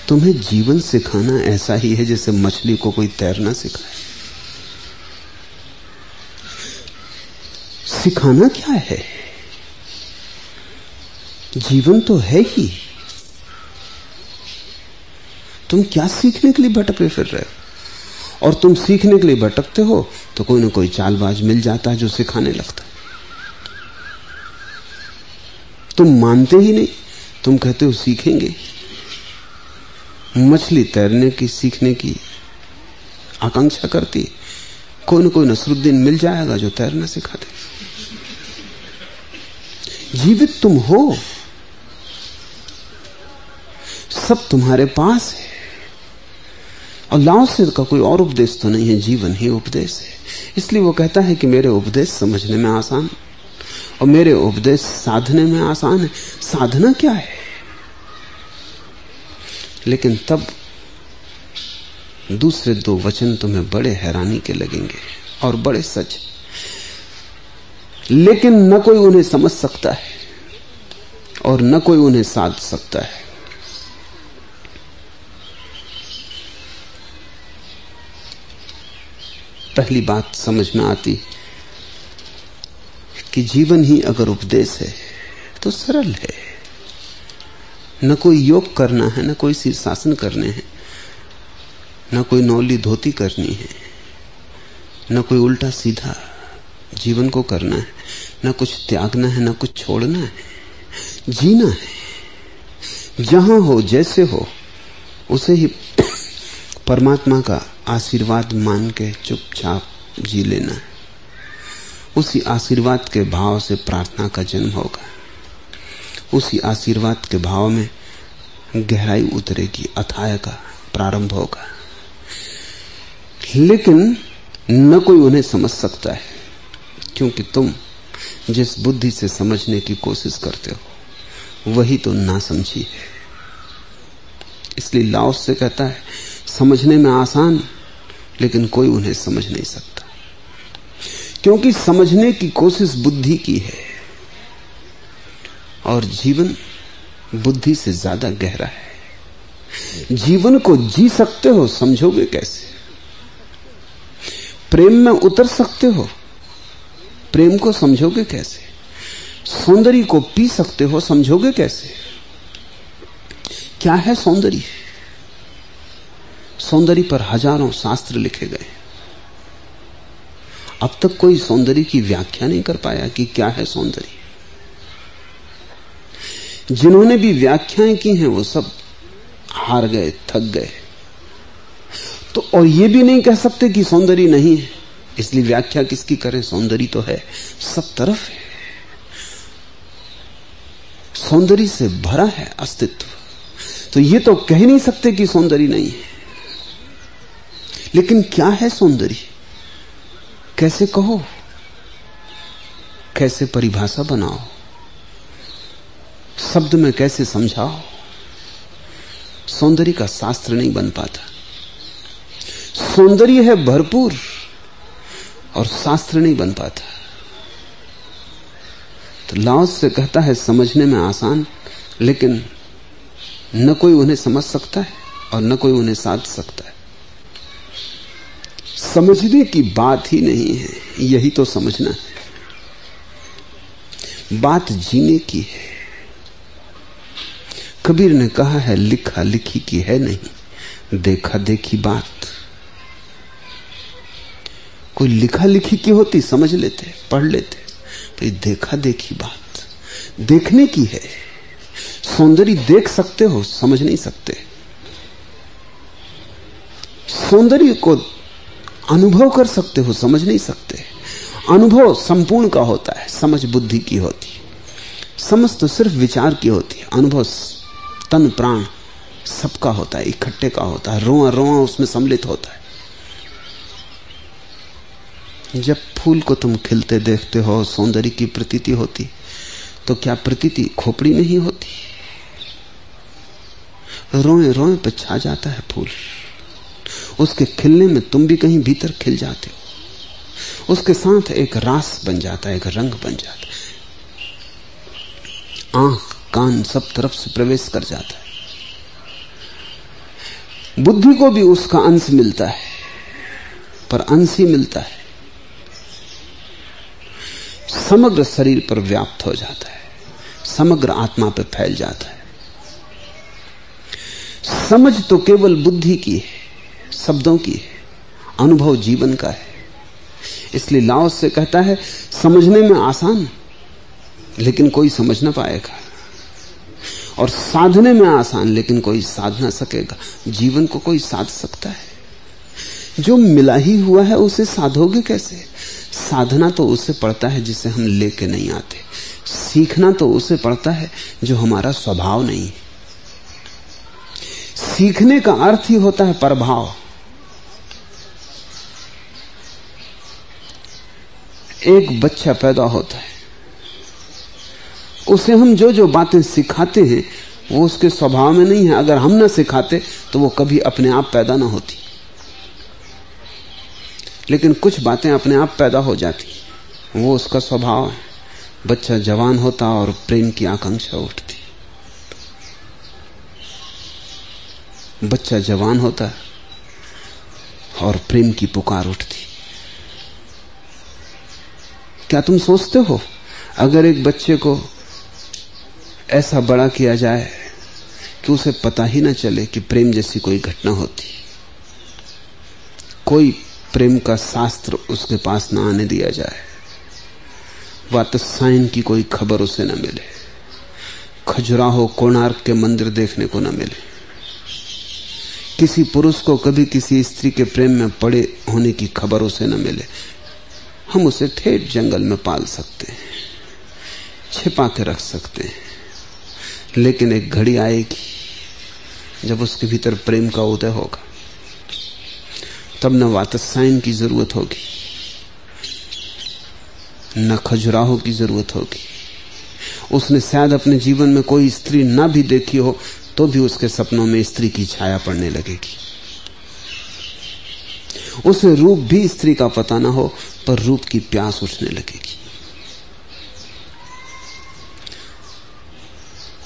तुम्हें जीवन सिखाना ऐसा ही है जैसे मछली को कोई तैरना सिखाए। सिखाना क्या है? जीवन तो है ही। तुम क्या सीखने के लिए भटके फिर रहे हो? और तुम सीखने के लिए भटकते हो तो कोई ना कोई चालबाज मिल जाता है जो सिखाने लगता है। तुम मानते ही नहीं, तुम कहते हो सीखेंगे। मछली तैरने की, सीखने की आकांक्षा करती कोई ना कोई नसरुद्दीन मिल जाएगा जो तैरना सिखा दे जीवित तुम हो। सब तुम्हारे पास है। और लाओसिर का कोई और उपदेश तो नहीं है, जीवन ही उपदेश है। इसलिए वो कहता है कि मेरे उपदेश समझने में आसान और मेरे उपदेश साधने में आसान है। साधना क्या है? लेकिन तब दूसरे दो वचन तुम्हें बड़े हैरानी के लगेंगे और बड़े सच। लेकिन न कोई उन्हें समझ सकता है और न कोई उन्हें साध सकता है। पहली बात समझ में आती कि जीवन ही अगर उपदेश है तो सरल है। न कोई योग करना है, न कोई शीर्षासन करने हैं, न कोई नौली धोती करनी है, न कोई उल्टा सीधा जीवन को करना है, न कुछ त्यागना है, न कुछ छोड़ना है, जीना है। जहाँ हो, जैसे हो, उसे ही परमात्मा का आशीर्वाद मान के चुपचाप जी लेना है। उसी आशीर्वाद के भाव से प्रार्थना का जन्म होगा। उसी आशीर्वाद के भाव में गहराई उतरेगी अथाय का प्रारंभ होगा। लेकिन न कोई उन्हें समझ सकता है, क्योंकि तुम जिस बुद्धि से समझने की कोशिश करते हो, वही तो ना समझी है। इसलिए लाओस से कहता है, समझने में आसान, लेकिन कोई उन्हें समझ नहीं सकता। क्योंकि समझने की कोशिश बुद्धि की है। और जीवन बुद्धि से ज़्यादा गहरा है। जीवन को जी सकते हो, समझोगे कैसे? प्रेम में उतर सकते हो, प्रेम को समझोगे कैसे? सौंदर्य को पी सकते हो, समझोगे कैसे? क्या है सौंदर्य? सौंदर्य पर हज़ारों शास्त्र लिखे गए अब तक कोई सौंदर्य की व्याख्या नहीं कर पाया कि क्या है सौंदर्य। जिन्होंने भी व्याख्याएँ की हैं, वो सब हार गए, थक गए। तो और ये भी नहीं कह सकते कि सौंदर्य नहीं है। इसलिए व्याख्या किसकी करें? सौंदर्य तो है, सब तरफ़ है। सौंदर्य से भरा है अस्तित्व। तो ये तो कह नहीं सकते कि सौंदर्य नहीं है। लेकिन क्या है सौंदर्य? कैसे कहो? कैसे परिभाषा बनाओ? शब्द में कैसे समझाओ सौंदर्य का शास्त्र नहीं बन पाता। सौंदर्य है भरपूर और शास्त्र नहीं बन पाता। तो लाओस से कहता है, समझने में आसान, लेकिन न कोई उन्हें समझ सकता है और न कोई उन्हें साध सकता है। समझने की बात ही नहीं है, यही तो समझना है। बात जीने की है। कबीर ने कहा है, लिखा लिखी की है नहीं, देखा देखी बात। कोई लिखा लिखी की होती, समझ लेते, पढ़ लेते तो देखा देखी बात। देखने की है। सौंदर्य देख सकते हो, समझ नहीं सकते। सौंदर्य को अनुभव कर सकते हो, समझ नहीं सकते। अनुभव संपूर्ण का होता है, समझ बुद्धि की होती। समझ तो सिर्फ़ विचार की होती है, अनुभव तन प्राण सबका होता है, इकट्ठे का होता है, रोआ रोआ उसमें सम्मिलित होता है। जब फूल को तुम खिलते देखते हो, सौंदर्य की प्रतीति होती तो क्या प्रतीति खोपड़ी में ही होती? रोए रोए पर छा जाता है फूल। उसके खिलने में तुम भी कहीं भीतर खिल जाते हो। उसके साथ एक रास बन जाता है, एक रंग बन जाता है। आँख कान सब तरफ़ से प्रवेश कर जाता है। बुद्धि को भी उसका अंश मिलता है, पर अंश ही मिलता है। समग्र शरीर पर व्याप्त हो जाता है, समग्र आत्मा पर फैल जाता है। समझ तो केवल बुद्धि की है, शब्दों की है, अनुभव जीवन का है। इसलिए लाओ से कहता है, समझने में आसान लेकिन कोई समझ ना पाएगा। और साधने में आसान, लेकिन कोई साध ना सकेगा। जीवन को कोई साध सकता है। जो मिला ही हुआ है, उसे साधोगे कैसे? साधना तो उसे पड़ता है जिसे हम लेके नहीं आते। सीखना तो उसे पड़ता है जो हमारा स्वभाव नहीं है। सीखने का अर्थ ही होता है प्रभाव। एक बच्चा पैदा होता है। उसे हम जो जो बातें सिखाते हैं, वो उसके स्वभाव में नहीं है। अगर हम ना सिखाते तो वो कभी अपने आप पैदा ना होती। लेकिन कुछ बातें अपने आप पैदा हो जाती। वो उसका स्वभाव है। बच्चा जवान होता और प्रेम की आकांक्षा उठती। बच्चा जवान होता और प्रेम की पुकार उठती। क्या तुम सोचते हो, अगर एक बच्चे को ऐसा बड़ा किया जाए कि उसे पता ही ना चले कि प्रेम जैसी कोई घटना होती। कोई प्रेम का शास्त्र उसके पास ना आने दिया जाए। वातसायन की कोई खबर उसे न मिले। खजुराहो कोणार्क के मंदिर देखने को न मिले। किसी पुरुष को कभी किसी स्त्री के प्रेम में पड़े होने की खबर उसे न मिले। हम उसे ठेठ जंगल में पाल सकते हैं, छिपा के रख सकते हैं। लेकिन एक घड़ी आएगी जब उसके भीतर प्रेम का उदय होगा। तब न वातसायन की ज़रूरत होगी, न खजुराहो की ज़रूरत होगी। उसने शायद अपने जीवन में कोई स्त्री ना भी देखी हो तो भी उसके सपनों में स्त्री की छाया पड़ने लगेगी। उसे रूप भी स्त्री का पता ना हो, पर रूप की प्यास उठने लगेगी।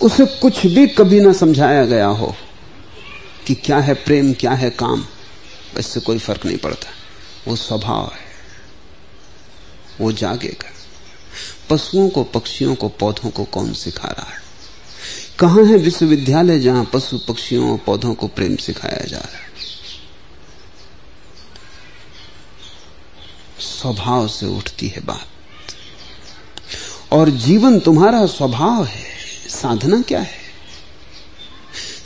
उसे कुछ भी कभी ना समझाया गया हो कि क्या है प्रेम, क्या है काम, इससे कोई फ़र्क नहीं पड़ता। वो स्वभाव है। वो जागेगा। पशुओं को, पक्षियों को, पौधों को कौन सिखा रहा है? कहाँ है विश्वविद्यालय जहाँ पशु, पक्षियों और पौधों को प्रेम सिखाया जा रहा है? स्वभाव से उठती है बात। और जीवन तुम्हारा स्वभाव है। साधना क्या है?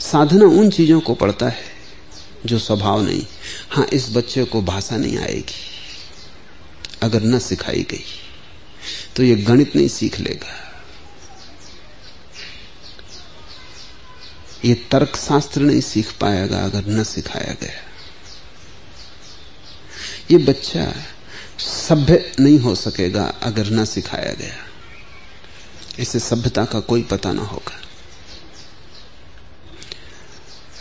साधना उन चीज़ों को पड़ता है जो स्वभाव नहीं। हाँ, इस बच्चे को भाषा नहीं आएगी, अगर न सिखाई गई तो ये गणित नहीं सीख लेगा। ये तर्क शास्त्र नहीं सीख पाएगा, अगर न सिखाया गया। ये बच्चा सभ्य नहीं हो सकेगा, अगर न सिखाया गया। इसे सभ्यता का कोई पता ना होगा।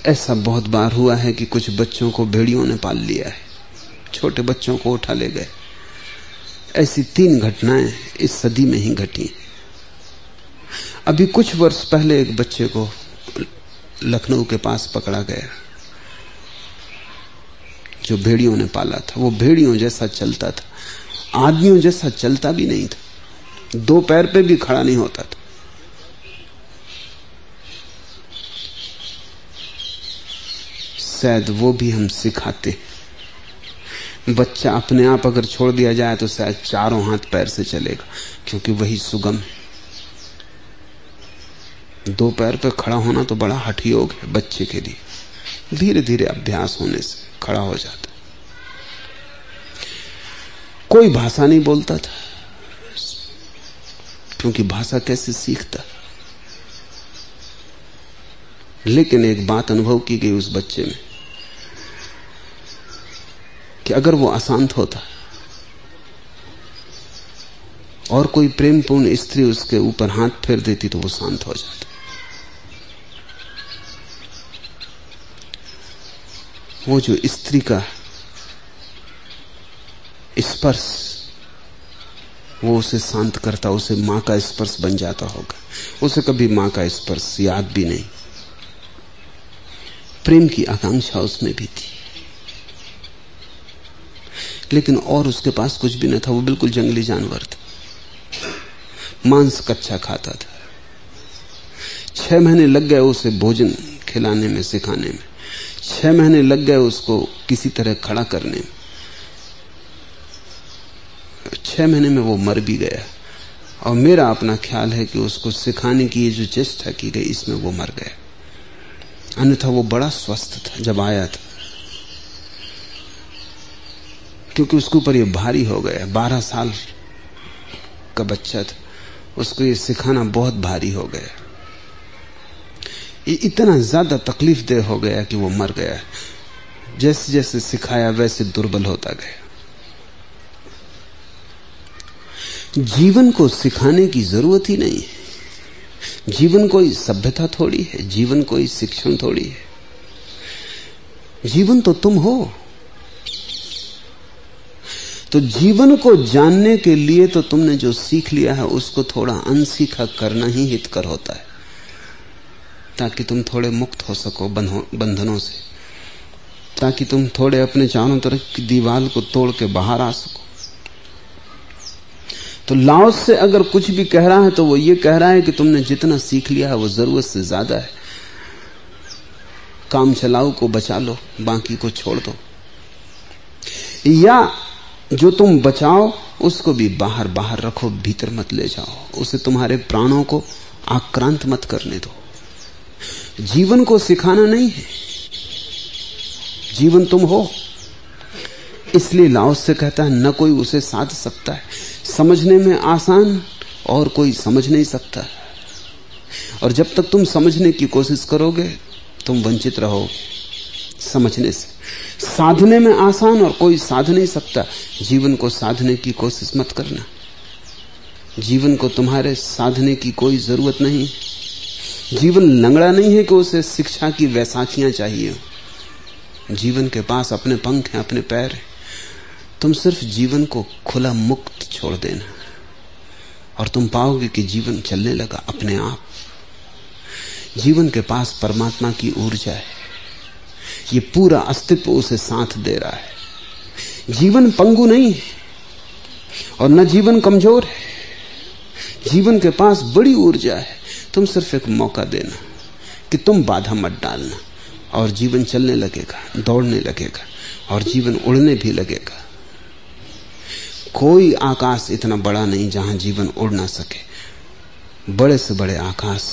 ऐसा बहुत बार हुआ है कि कुछ बच्चों को भेड़ियों ने पाल लिया है। छोटे बच्चों को उठा ले गए। ऐसी तीन घटनाएँ इस सदी में ही घटी अभी कुछ वर्ष पहले एक बच्चे को लखनऊ के पास पकड़ा गया, जो भेड़ियों ने पाला था। वो भेड़ियों जैसा चलता था, आदमियों जैसा चलता भी नहीं था। दो पैर पे भी खड़ा नहीं होता था। शायद वो भी हम सिखाते बच्चा अपने आप अगर छोड़ दिया जाए तो शायद चारों हाथ पैर से चलेगा, क्योंकि वही सुगम है। दो पैर पर खड़ा होना तो बड़ा हठयोग है बच्चे के लिए। धीरे धीरे अभ्यास होने से खड़ा हो जाता। कोई भाषा नहीं बोलता था। क्योंकि भाषा कैसे सीखता? लेकिन एक बात अनुभव की गई उस बच्चे में, कि अगर वो अशांत होता, और कोई प्रेमपूर्ण स्त्री उसके ऊपर हाथ फेर देती तो वो शांत हो जाता। वो जो स्त्री का स्पर्श वो उसे शांत करता, उसे माँ का स्पर्श बन जाता होगा। उसे कभी माँ का स्पर्श याद भी नहीं। प्रेम की आकांक्षा उसमें भी थी। लेकिन और उसके पास कुछ भी न था, वो बिल्कुल जंगली जानवर था। मांस कच्चा खाता था। छह महीने लग गए उसे भोजन खिलाने में, सिखाने में। छह महीने लग गए उसको किसी तरह खड़ा करने में। छह महीने में वो मर भी गया। और मेरा अपना ख्याल है कि उसको सिखाने की ये जो चेष्टा की गई, इसमें वो मर गया। अन्यथा वो बड़ा स्वस्थ था जब आया था। क्योंकि उसके ऊपर ये भारी हो गया। बारह साल का बच्चा था। उसको ये सिखाना बहुत भारी हो गया। ये इतना ज़्यादा तकलीफ़ दे हो गया कि वो मर गया। जैसे जैसे सिखाया, वैसे दुर्बल होता गया। जीवन को सिखाने की ज़रूरत ही नहीं है। जीवन कोई सभ्यता थोड़ी है, जीवन कोई शिक्षण थोड़ी है। जीवन तो तुम हो। तो जीवन को जानने के लिए तो तुमने जो सीख लिया है, उसको थोड़ा अनसीखा करना ही हितकर होता है। ताकि तुम थोड़े मुक्त हो सको बंधनों से। ताकि तुम थोड़े अपने चारों तरफ़ की दीवार को तोड़ के बाहर आ सको। तो लाओस से अगर कुछ भी कह रहा है तो वो ये कह रहा है कि तुमने जितना सीख लिया है वो ज़रूरत से ज़्यादा है। काम चलाओ को बचा लो, बाकी को छोड़ दो। या जो तुम बचाओ, उसको भी बाहर बाहर रखो, भीतर मत ले जाओ। उसे तुम्हारे प्राणों को आक्रांत मत करने दो। जीवन को सिखाना नहीं है। जीवन तुम हो। इसलिए लाओस से कहता है, न कोई उसे साध सकता है। समझने में आसान और कोई समझ नहीं सकता। और जब तक तुम समझने की कोशिश करोगे, तुम वंचित रहो समझने से। साधने में आसान और कोई साध नहीं सकता। जीवन को साधने की कोशिश मत करना। जीवन को तुम्हारे साधने की कोई ज़रूरत नहीं। जीवन लंगड़ा नहीं है कि उसे शिक्षा की वैसाखियाँ चाहिए। जीवन के पास अपने पंख हैं, अपने पैर हैं। तुम सिर्फ़ जीवन को खुला मुक्त छोड़ देना। और तुम पाओगे कि जीवन चलने लगा अपने आप। जीवन के पास परमात्मा की ऊर्जा है। ये पूरा अस्तित्व उसे साथ दे रहा है। जीवन पंगु नहीं है, और न जीवन कमज़ोर है। जीवन के पास बड़ी ऊर्जा है। तुम सिर्फ़ एक मौका देना कि तुम बाधा मत डालना, और जीवन चलने लगेगा, दौड़ने लगेगा, और जीवन उड़ने भी लगेगा। कोई आकाश इतना बड़ा नहीं जहाँ जीवन उड़ ना सके। बड़े से बड़े आकाश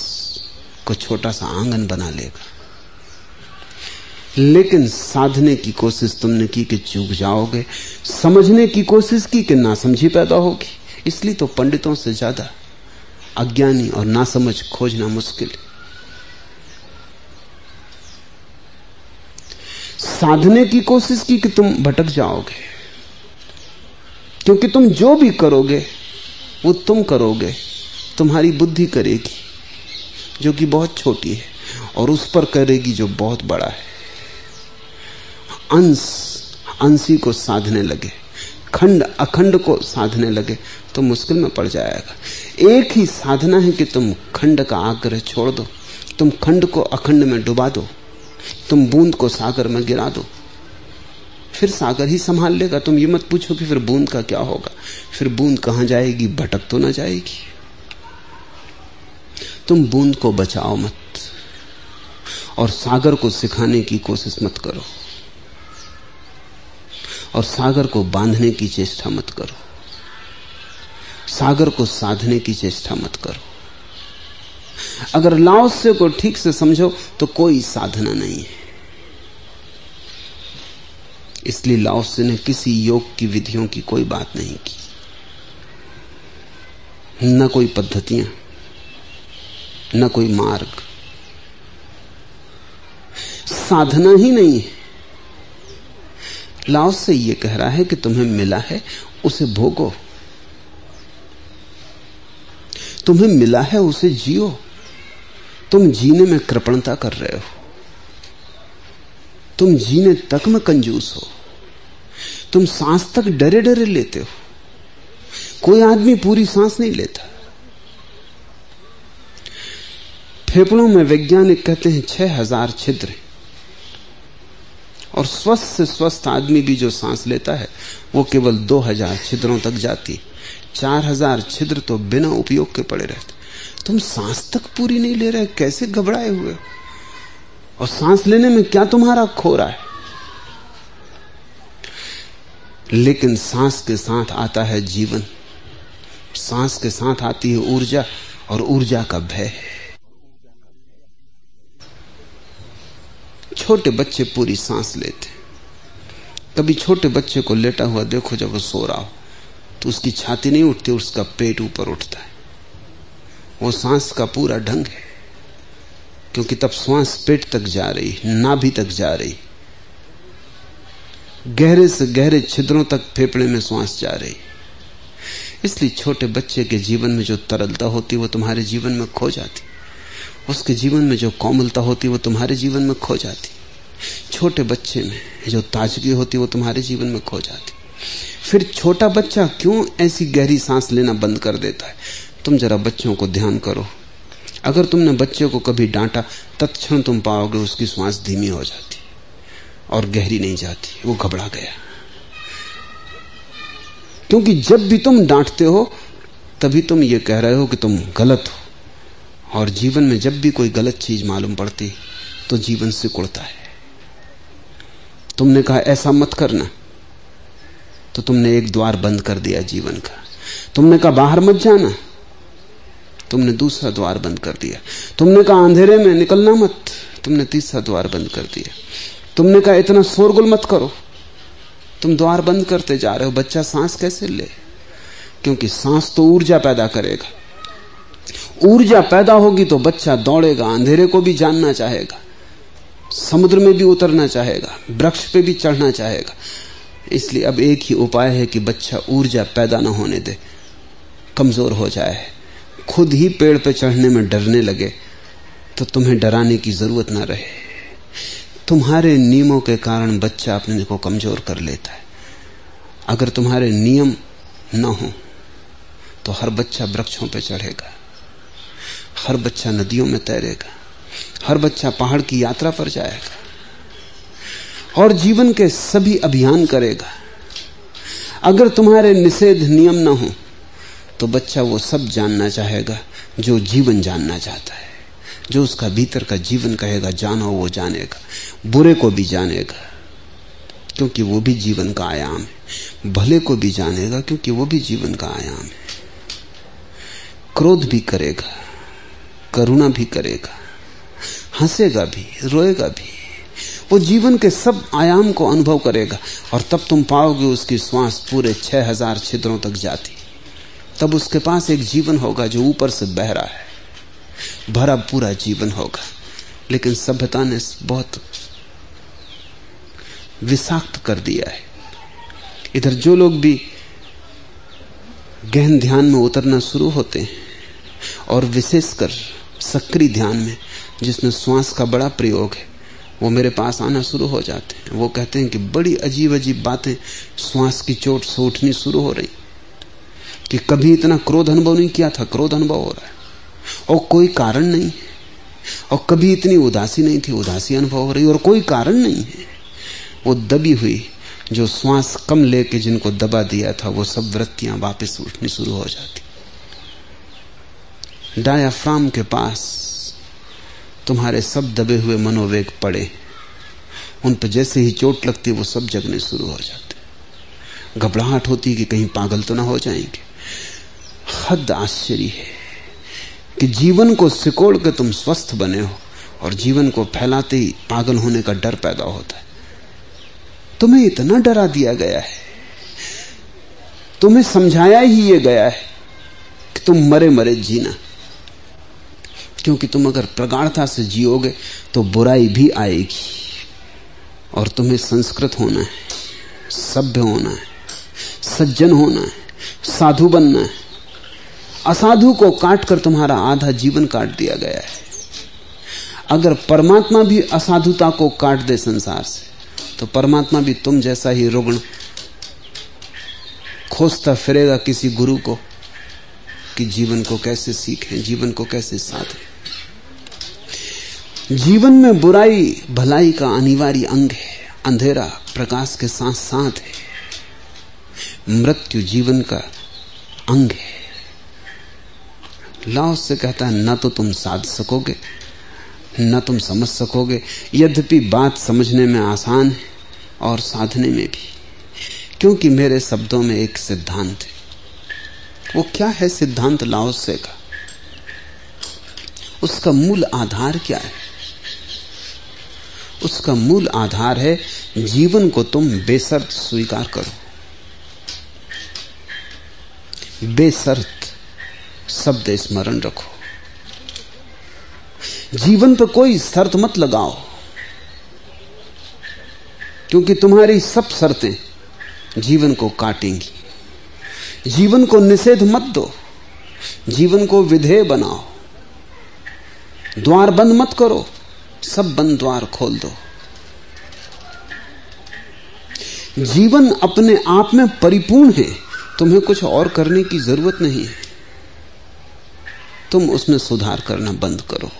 को छोटा सा आँगन बना लेगा। लेकिन साधने की कोशिश तुमने की कि चूक जाओगे, समझने की कोशिश की कि नासमझी पैदा होगी। इसलिए तो पंडितों से ज़्यादा अज्ञानी और नासमझ खोजना मुश्किल। साधने की कोशिश की कि तुम भटक जाओगे। क्योंकि तुम जो भी करोगे, वो तुम करोगे। तुम्हारी बुद्धि करेगी, जो कि बहुत छोटी है, और उस पर करेगी जो बहुत बड़ा है। अंश, अंशी को साधने लगे, खंड, अखंड को साधने लगे तो मुश्किल में पड़ जाएगा। एक ही साधना है कि तुम खंड का आग्रह छोड़ दो, तुम खंड को अखंड में डुबा दो, तुम बूंद को सागर में गिरा दो फिर सागर ही संभाल लेगा। तुम ये मत पूछो कि फिर बूंद का क्या होगा। फिर बूंद कहाँ जाएगी? भटक तो ना जाएगी। तुम बूंद को बचाओ मत और सागर को सिखाने की कोशिश मत करो और सागर को बांधने की चेष्टा मत करो। सागर को साधने की चेष्टा मत करो। अगर लाओस्य को ठीक से समझो तो कोई साधना नहीं है। इसलिए लाओस्य ने किसी योग की विधियों की कोई बात नहीं की। न कोई पद्धतियाँ, न कोई मार्ग। साधना ही नहीं है। लाओस से यह कह रहा है कि तुम्हें मिला है, उसे भोगो। तुम्हें मिला है, उसे जियो। तुम जीने में कृपणता कर रहे हो। तुम जीने तक में कंजूस हो। तुम सांस तक डरे डरे लेते हो। कोई आदमी पूरी सांस नहीं लेता। फेफड़ों में वैज्ञानिक कहते हैं छह हज़ार छिद्र। और स्वस्थ से स्वस्थ आदमी भी जो सांस लेता है, वो केवल दो हज़ार छिद्रों तक जाती चार हज़ार छिद्र तो बिना उपयोग के पड़े रहते। तुम सांस तक पूरी नहीं ले रहे, कैसे घबराए हुए और सांस लेने में क्या तुम्हारा खो रहा है? लेकिन सांस के साथ आता है जीवन। सांस के साथ आती है ऊर्जा और ऊर्जा का भय। छोटे बच्चे पूरी सांस लेते कभी छोटे बच्चे को लेटा हुआ देखो जब वो सो रहा हो तो उसकी छाती नहीं उठती, उसका पेट ऊपर उठता है। वो सांस का पूरा ढंग है। क्योंकि तब श्वास पेट तक जा रही नाभि तक जा रही गहरे से गहरे छिद्रों तक फेफड़े में श्वास जा रही इसलिए छोटे बच्चे के जीवन में जो तरलता होती वो तुम्हारे जीवन में खो जाती उसके जीवन में जो कोमलता होती वो तुम्हारे जीवन में खो जाती छोटे बच्चे में जो ताजगी होती वो तुम्हारे जीवन में खो जाती फिर छोटा बच्चा क्यों ऐसी गहरी सांस लेना बंद कर देता है? तुम जरा बच्चों को ध्यान करो। अगर तुमने बच्चे को कभी डांटा, तत्क्षण तुम पाओगे उसकी श्वास धीमी हो जाती और गहरी नहीं जाती, वो घबरा गया। क्योंकि जब भी तुम डांटते हो, तभी तुम ये कह रहे हो कि तुम गलत हो। और जीवन में जब भी कोई गलत चीज़ मालूम पड़ती तो जीवन से कुड़ता है। तुमने कहा, ऐसा मत करना। तो तुमने एक द्वार बंद कर दिया जीवन का। तुमने कहा, बाहर मत जाना। तुमने दूसरा द्वार बंद कर दिया। तुमने कहा, अंधेरे में निकलना मत। तुमने तीसरा द्वार बंद कर दिया। तुमने कहा, इतना शोरगुल मत करो। तुम द्वार बंद करते जा रहे हो। बच्चा सांस कैसे ले? क्योंकि सांस तो ऊर्जा पैदा करेगा। ऊर्जा पैदा होगी तो बच्चा दौड़ेगा, अंधेरे को भी जानना चाहेगा, समुद्र में भी उतरना चाहेगा, वृक्ष पे भी चढ़ना चाहेगा। इसलिए अब एक ही उपाय है कि बच्चा ऊर्जा पैदा ना होने दे, कमज़ोर हो जाए। खुद ही पेड़ पे चढ़ने में डरने लगे तो तुम्हें डराने की ज़रूरत ना रहे। तुम्हारे नियमों के कारण बच्चा अपने को कमज़ोर कर लेता है। अगर तुम्हारे नियम न हो तो हर बच्चा वृक्षों पे चढ़ेगा। हर बच्चा नदियों में तैरेगा। हर बच्चा पहाड़ की यात्रा पर जाएगा। और जीवन के सभी अभियान करेगा। अगर तुम्हारे निषेध नियम ना हो तो बच्चा वो सब जानना चाहेगा, जो जीवन जानना चाहता है। जो उसका भीतर का जीवन कहेगा, जानो वो जानेगा, बुरे को भी जानेगा, क्योंकि वो भी जीवन का आयाम है। भले को भी जानेगा, क्योंकि वो भी जीवन का आयाम है। क्रोध भी करेगा, करुणा भी करेगा, हंसेगा भी, रोएगा भी। वो जीवन के सब आयाम को अनुभव करेगा, और तब तुम पाओगे उसकी श्वास पूरे छह हज़ार छिद्रों तक जाती। तब उसके पास एक जीवन होगा जो ऊपर से बह रहा है। भरा पूरा जीवन होगा। लेकिन सभ्यता ने बहुत विषाक्त कर दिया है। इधर जो लोग भी गहन ध्यान में उतरना शुरू होते हैं और विशेषकर सक्रिय ध्यान में जिसमें श्वास का बड़ा प्रयोग है, वो मेरे पास आना शुरू हो जाते हैं। वो कहते हैं कि बड़ी अजीब अजीब बातें श्वास की चोट से उठनी शुरू हो रही। कि कभी इतना क्रोध अनुभव नहीं किया था, क्रोध अनुभव हो रहा है। और कोई कारण नहीं। है और कभी इतनी उदासी नहीं थी, उदासी अनुभव हो रही और कोई कारण नहीं है। वो दबी हुई, जो श्वास कम लेके जिनको दबा दिया था, वो सब वृत्तियाँ वापस उठनी शुरू हो जाती। डायाफ्राम के पास तुम्हारे सब दबे हुए मनोवेग पड़े। उन पर जैसे ही चोट लगती, वो सब जगने शुरू हो जाते। घबराहट होती कि कहीं पागल तो ना हो जाएँगे। हद आश्चर्य है कि जीवन को सिकोड़ के तुम स्वस्थ बने हो और जीवन को फैलाते ही पागल होने का डर पैदा होता है। तुम्हें इतना डरा दिया गया है। तुम्हें समझाया ही ये गया है कि तुम मरे मरे जीना। क्योंकि तुम अगर प्रगाढ़ता से जियोगे तो बुराई भी आएगी और तुम्हें संस्कृत होना है, सभ्य होना है, सज्जन होना है, साधु बनना है। असाधु को काटकर तुम्हारा आधा जीवन काट दिया गया है। अगर परमात्मा भी असाधुता को काट दे संसार से तो परमात्मा भी तुम जैसा ही रुग्ण खोजता फिरेगा किसी गुरु को कि जीवन को कैसे सीखें, जीवन को कैसे साधें। जीवन में बुराई, भलाई का अनिवार्य अंग है, अंधेरा प्रकाश के साथ साथ है। मृत्यु जीवन का अंग है। लाओ से कहता है, ना तो तुम साध सकोगे, न तुम समझ सकोगे। यद्यपि बात समझने में आसान है और साधने में भी, क्योंकि मेरे शब्दों में एक सिद्धांत है। वो क्या है सिद्धांत लाओसे का उसका मूल आधार क्या है? उसका मूल आधार है, जीवन को तुम बेसर्त स्वीकार करो। बेसर्त। शब्द स्मरण रखो। जीवन पर कोई शर्त मत लगाओ, क्योंकि तुम्हारी सब शर्तें जीवन को काटेंगी। जीवन को निषेध मत दो, जीवन को विधेय बनाओ। द्वार बंद मत करो, सब बंद द्वार खोल दो। जीवन अपने आप में परिपूर्ण है, तुम्हें कुछ और करने की ज़रूरत नहीं है। तुम उसमें सुधार करना बंद करो।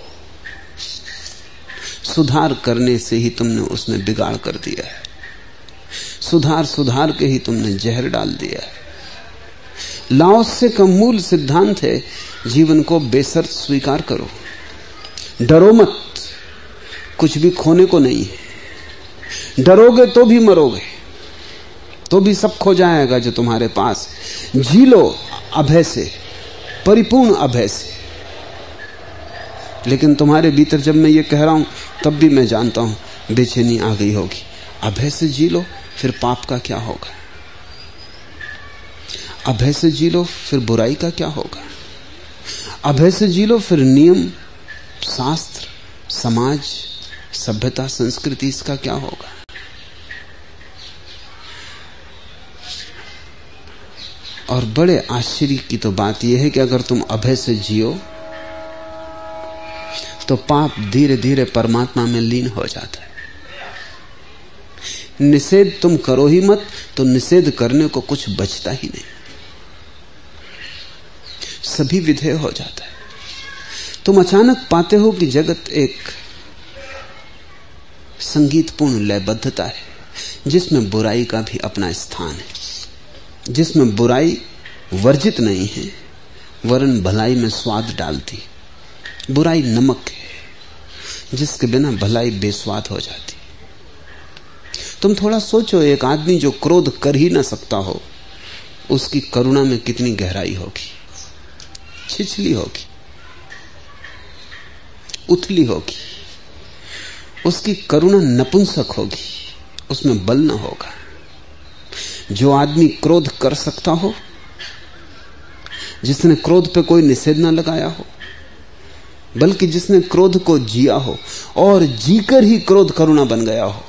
सुधार करने से ही तुमने उसमें बिगाड़ कर दिया है। सुधार सुधार के ही तुमने जहर डाल दिया है। लाओसे का मूल सिद्धांत है, जीवन को बेसर्त स्वीकार करो। डरो मत, कुछ भी खोने को नहीं है। डरोगे तो भी मरोगे तो भी सब खो जाएगा जो तुम्हारे पास जी लो, अभय से, परिपूर्ण अभय से। लेकिन तुम्हारे भीतर जब मैं ये कह रहा हूँ, तब भी मैं जानता हूँ, बेचैनी आ गई होगी। अभय से जी लो, फिर पाप का क्या होगा? अभय से जी लो, फिर बुराई का क्या होगा? अभय से जी लो, फिर नियम, शास्त्र, समाज, सभ्यता, संस्कृति, इसका क्या होगा? और बड़े आश्चर्य की तो बात यह है कि अगर तुम अभय से जियो तो पाप धीरे धीरे परमात्मा में लीन हो जाता है। निषेध तुम करो ही मत तो निषेध करने को कुछ बचता ही नहीं। सभी विधेय हो जाता है। तुम अचानक पाते हो कि जगत एक संगीतपूर्ण लयबद्धता है, जिसमें बुराई का भी अपना स्थान है, जिसमें बुराई वर्जित नहीं है, वरन भलाई में स्वाद डालती बुराई नमक है। जिसके बिना भलाई बेस्वाद हो जाती। तुम थोड़ा सोचो, एक आदमी जो क्रोध कर ही ना सकता हो, उसकी करुणा में कितनी गहराई होगी? छिछली होगी, उथली होगी, उसकी करुणा नपुंसक होगी, उसमें बल ना होगा। जो आदमी क्रोध कर सकता हो, जिसने क्रोध पे कोई निषेध ना लगाया हो बल्कि जिसने क्रोध को जिया हो और जीकर ही क्रोध करुणा बन गया हो।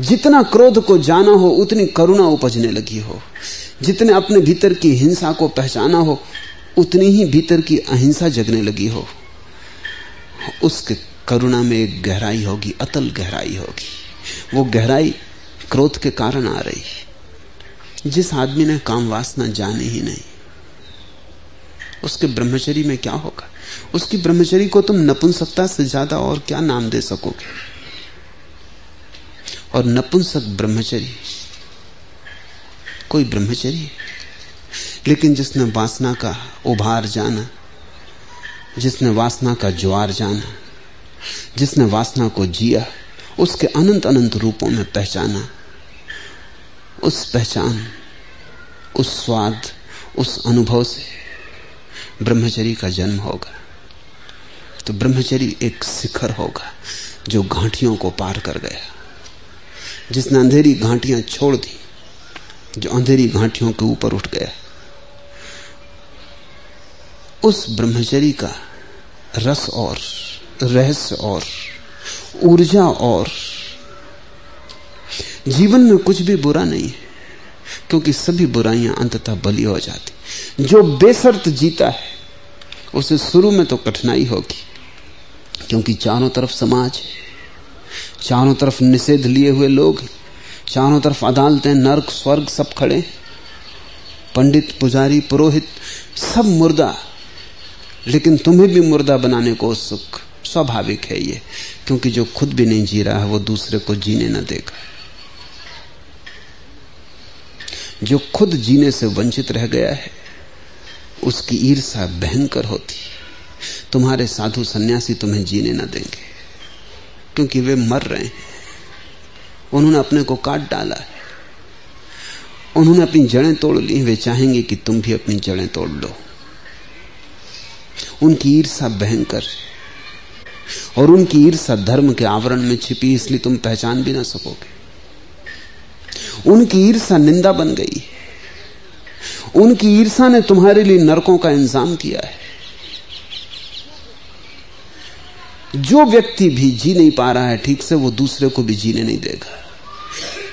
जितना क्रोध को जाना हो, उतनी करुणा उपजने लगी हो। जितने अपने भीतर की हिंसा को पहचाना हो, उतनी ही भीतर की अहिंसा जगने लगी हो। उसके करुणा में एक गहराई होगी, अतल गहराई होगी। वो गहराई क्रोध के कारण आ रही। जिस आदमी ने काम वासना जाने ही नहीं उसके ब्रह्मचरी में क्या होगा? उसकी ब्रह्मचरी को तुम नपुंसकता से ज़्यादा और क्या नाम दे सकोगे? और नपुंसक ब्रह्मचरी कोई ब्रह्मचरी लेकिन जिसने वासना का उभार जाना, जिसने वासना का ज्वार जाना, जिसने वासना को जिया, उसके अनंत अनंत रूपों में पहचाना, उस पहचान, उस स्वाद, उस अनुभव से ब्रह्मचरी का जन्म होगा। तो ब्रह्मचरी एक शिखर होगा, जो घाटियों को पार कर गया। जिसने अंधेरी घाटियाँ छोड़ दी, जो अंधेरी घाटियों के ऊपर उठ गया। उस ब्रह्मचरी का रस और रहस्य और ऊर्जा और जीवन में कुछ भी बुरा नहीं है, क्योंकि सभी बुराइयाँ अंततः बली हो जाती। जो बेसर्त जीता है उसे शुरू में तो कठिनाई होगी, क्योंकि चारों तरफ़ समाज है। चारों तरफ़ निषेध लिए हुए लोग चारों तरफ़ अदालतें, नर्क, स्वर्ग सब खड़े पंडित, पुजारी, पुरोहित सब मुर्दा। लेकिन तुम्हें भी मुर्दा बनाने को सुख स्वाभाविक है ये, क्योंकि जो खुद भी नहीं जी रहा है वो दूसरे को जीने न देगा। जो खुद जीने से वंचित रह गया है उसकी ईर्षा भयंकर होती तुम्हारे साधु सन्यासी तुम्हें जीने ना देंगे, क्योंकि वे मर रहे हैं। उन्होंने अपने को काट डाला है। उन्होंने अपनी जड़ें तोड़ ली वे चाहेंगे कि तुम भी अपनी जड़ें तोड़ लो। उनकी ईर्षा भयंकर और उनकी ईर्षा धर्म के आवरण में छिपी, इसलिए तुम पहचान भी ना सकोगे। उनकी ईर्षा निंदा बन गई उनकी ईर्षा ने तुम्हारे लिए नरकों का इंतज़ाम किया है। जो व्यक्ति भी जी नहीं पा रहा है ठीक से, वो दूसरे को भी जीने नहीं देगा।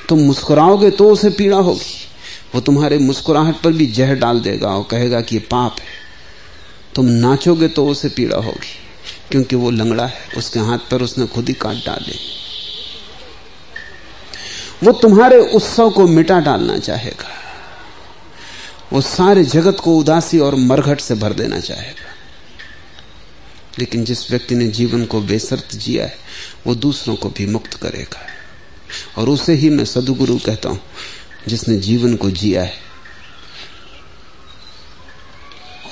तुम मुस्कुराओगे तो उसे पीड़ा होगी। वो तुम्हारे मुस्कुराहट पर भी जहर डाल देगा और कहेगा कि ये पाप है। तुम नाचोगे तो उसे पीड़ा होगी, क्योंकि वो लंगड़ा है। उसके हाथ पर उसने खुद ही काट डाले। वो तुम्हारे उत्सव को मिटा डालना चाहेगा। वो सारे जगत को उदासी और मरघट से भर देना चाहेगा। लेकिन जिस व्यक्ति ने जीवन को बेसर्त जिया है, वो दूसरों को भी मुक्त करेगा। और उसे ही मैं सदगुरु कहता हूँ, जिसने जीवन को जिया है।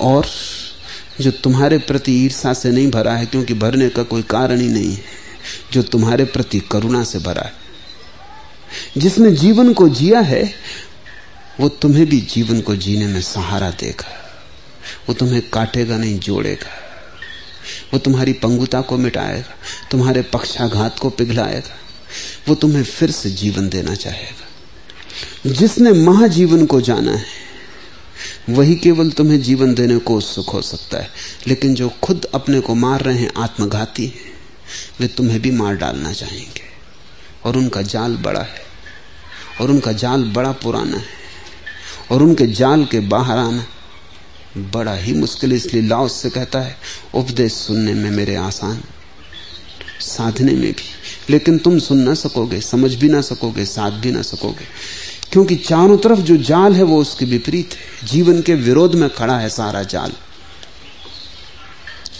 और जो तुम्हारे प्रति ईर्षा से नहीं भरा है, क्योंकि भरने का कोई कारण ही नहीं है, जो तुम्हारे प्रति करुणा से भरा है। जिसने जीवन को जिया है वो तुम्हें भी जीवन को जीने में सहारा देगा। वो तुम्हें काटेगा नहीं, जोड़ेगा। वो तुम्हारी पंगुता को मिटाएगा, तुम्हारे पक्षाघात को पिघलाएगा। वो तुम्हें फिर से जीवन देना चाहेगा। जिसने महाजीवन को जाना है, वही केवल तुम्हें जीवन देने को सुख हो सकता है। लेकिन जो खुद अपने को मार रहे हैं, आत्मघाती हैं, वे तुम्हें भी मार डालना चाहेंगे। और उनका जाल बड़ा है, और उनका जाल बड़ा पुराना है। और उनके जाल के बाहर आना बड़ा ही मुश्किल इसलिए लाओस से कहता है, उपदेश सुनने में मेरे आसान, साधने में भी। लेकिन तुम सुन ना सकोगे, समझ भी ना सकोगे, साध भी ना सकोगे। क्योंकि चारों तरफ़ जो जाल है वो उसके विपरीत है। जीवन के विरोध में खड़ा है सारा जाल।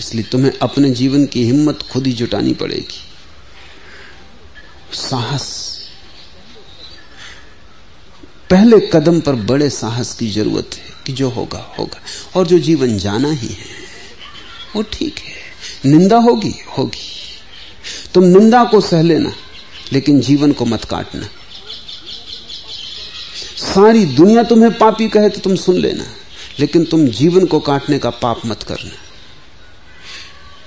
इसलिए तुम्हें अपने जीवन की हिम्मत खुद ही जुटानी पड़ेगी। साहस पहले कदम पर बड़े साहस की ज़रूरत है कि जो होगा होगा। और जो जीवन जाना ही है, वो ठीक है। निंदा होगी होगी। तुम निंदा को सह लेना, लेकिन जीवन को मत काटना। सारी दुनिया तुम्हें पापी कहे तो तुम सुन लेना, लेकिन तुम जीवन को काटने का पाप मत करना।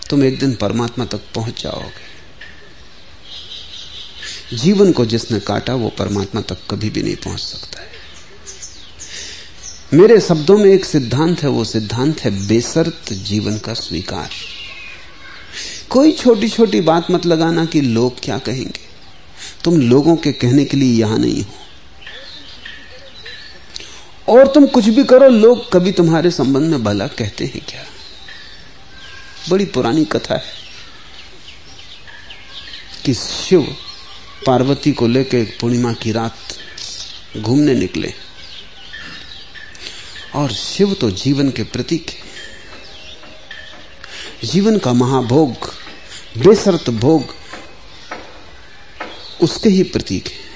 तुम एक दिन परमात्मा तक पहुँच जाओगे। जीवन को जिसने काटा, वो परमात्मा तक कभी भी नहीं पहुँच सकता है। मेरे शब्दों में एक सिद्धांत है, वो सिद्धांत है बेसर्त जीवन का स्वीकार। कोई छोटी छोटी बात मत लगाना कि लोग क्या कहेंगे। तुम लोगों के कहने के लिए यहाँ नहीं हो। और तुम कुछ भी करो, लोग कभी तुम्हारे संबंध में भला कहते हैं क्या? बड़ी पुरानी कथा है कि शिव पार्वती को लेकर पूर्णिमा की रात घूमने निकले। और शिव तो जीवन के प्रतीक है। जीवन का महाभोग, बेसरत भोग उसके ही प्रतीक है।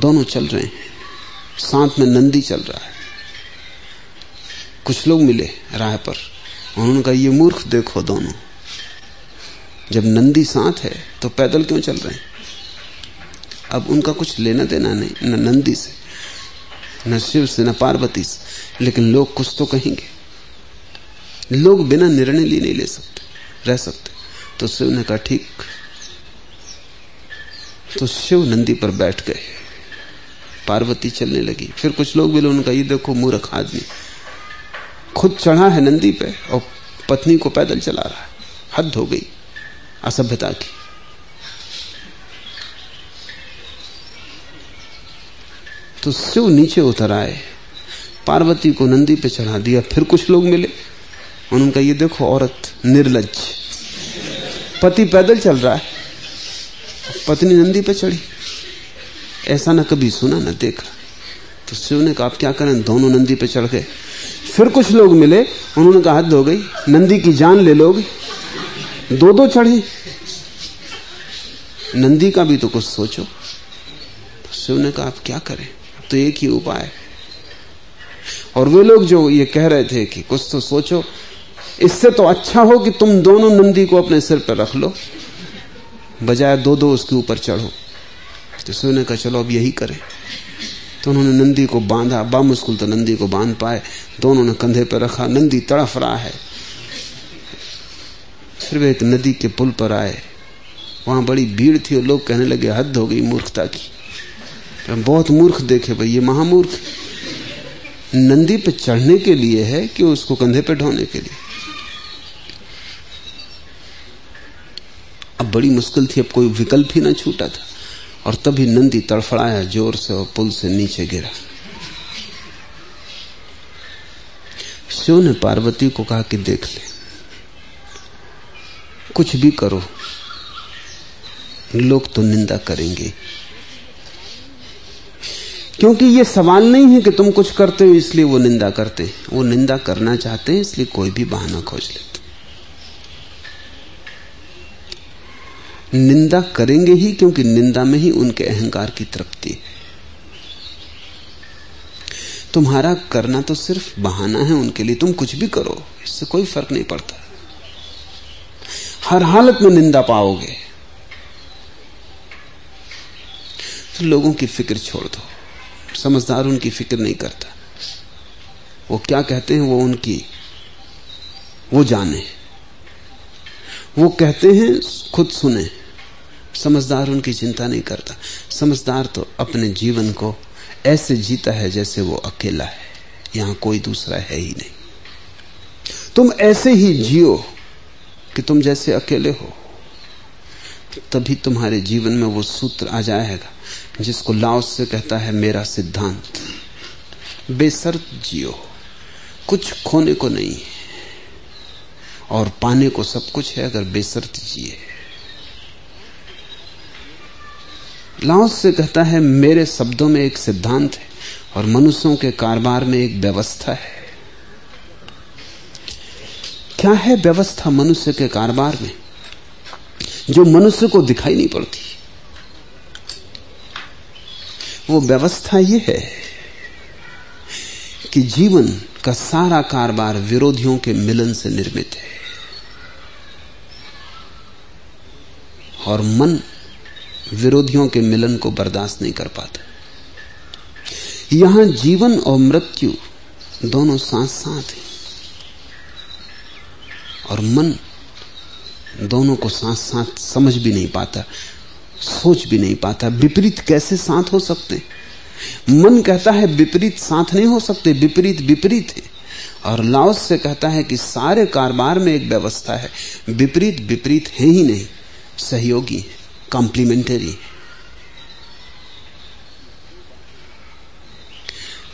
दोनों चल रहे हैं। साथ में नंदी चल रहा है। कुछ लोग मिले राह पर। उन्होंने कहा, ये मूर्ख देखो दोनों। जब नंदी साथ है तो पैदल क्यों चल रहे हैं? अब उनका कुछ लेना देना नहीं, न नंदी से, न शिव से, न पार्वती से। लेकिन लोग कुछ तो कहेंगे। लोग बिना निर्णय लिए नहीं ले सकते, रह सकते। तो शिव ने कहा, ठीक। तो शिव नंदी पर बैठ गए। पार्वती चलने लगी। फिर कुछ लोग भी उनका, ये देखो, मूर्ख आदमी। खुद चढ़ा है नंदी पे और पत्नी को पैदल चला रहा है। हद हो गई। असभ्यता की। तो शिव नीचे उतर आए, पार्वती को नंदी पे चढ़ा दिया, फिर कुछ लोग मिले। उनका, ये देखो औरत निर्लज, पति पैदल चल रहा है। पत्नी नंदी पे चढ़ी। ऐसा ना कभी सुना, ना देखा। तो शिव ने कहा, आप क्या करें? दोनों नंदी पे चढ़ गए। फिर कुछ लोग मिले, उन्होंने कहा, हद हो गई, नंदी की जान ले लोगे। दो दो चढ़े। नंदी का भी तो कुछ सोचो। तो शिव ने कहा, आप क्या करें? तो एक ही उपाय और वे लोग जो ये कह रहे थे कि कुछ तो सोचो, इससे तो अच्छा हो कि तुम दोनों नंदी को अपने सिर पर रख लो, बजाय दो दो उसके ऊपर चढ़ो। तो शिव ने कहा, चलो, अब यही करें। तो उन्होंने नंदी को बांधा। बामुश्किल तो नंदी को बाँध पाए। दोनों ने कंधे पर रखा। नंदी तड़फ रहा है। फिर वे एक नदी के पुल पर आए। वहाँ बड़ी भीड़ थी और लोग कहने लगे, हद हो गई मूर्खता की। बहुत मूर्ख देखे भाई, ये महामूर्ख। नंदी पे चढ़ने के लिए है कि उसको कंधे पे ढोने के लिए? अब बड़ी मुश्किल थी, अब कोई विकल्प ही ना छूटा था। और तभी नंदी तड़फड़ाया ज़ोर से और पुल से नीचे गिरा। शिव ने पार्वती को कहा कि देख ले कुछ भी करो, लोग तो निंदा करेंगे। क्योंकि ये सवाल नहीं है कि तुम कुछ करते हो, इसलिए वो निंदा करते। वो निंदा करना चाहते हैं, इसलिए कोई भी बहाना खोज लेते। निंदा करेंगे ही, क्योंकि निंदा में ही उनके अहंकार की तृप्ति है। तुम्हारा करना तो सिर्फ़ बहाना है उनके लिए, तुम कुछ भी करो, इससे कोई फ़र्क नहीं पड़ता। हर हालत में निंदा पाओगे। तो लोगों की फ़िक्र छोड़ दो। समझदार उनकी फ़िक्र नहीं करता। वो क्या कहते हैं वो उनकी, वो जाने। वो कहते हैं, खुद सुने। समझदार उनकी चिंता नहीं करता। समझदार तो अपने जीवन को ऐसे जीता है जैसे वो अकेला है। यहाँ कोई दूसरा है ही नहीं। तुम ऐसे ही जियो। कि तुम जैसे अकेले हो, तभी तुम्हारे जीवन में वो सूत्र आ जाएगा, जिसको लाओस से कहता है मेरा सिद्धांत। बेसर्त जियो, कुछ खोने को नहीं और पाने को सब कुछ है अगर बेसर्त जिए। लाओस से कहता है मेरे शब्दों में एक सिद्धांत है, और मनुष्यों के कारोबार में एक व्यवस्था है। क्या है व्यवस्था मनुष्य के कारोबार में? जो मनुष्य को दिखाई नहीं पड़ती। वो व्यवस्था ये है कि जीवन का सारा कारोबार विरोधियों के मिलन से निर्मित है। और मन विरोधियों के मिलन को बर्दाश्त नहीं कर पाता। यहाँ जीवन और मृत्यु दोनों साथ साथ हैं। और मन दोनों को साथ साथ समझ भी नहीं पाता, सोच भी नहीं पाता, विपरीत कैसे साथ हो सकते मन कहता है विपरीत साथ नहीं हो सकते, विपरीत विपरीत है। और लाओस से कहता है कि सारे कारोबार में एक व्यवस्था है, विपरीत विपरीत है ही नहीं, सहयोगी कॉम्प्लीमेंटरी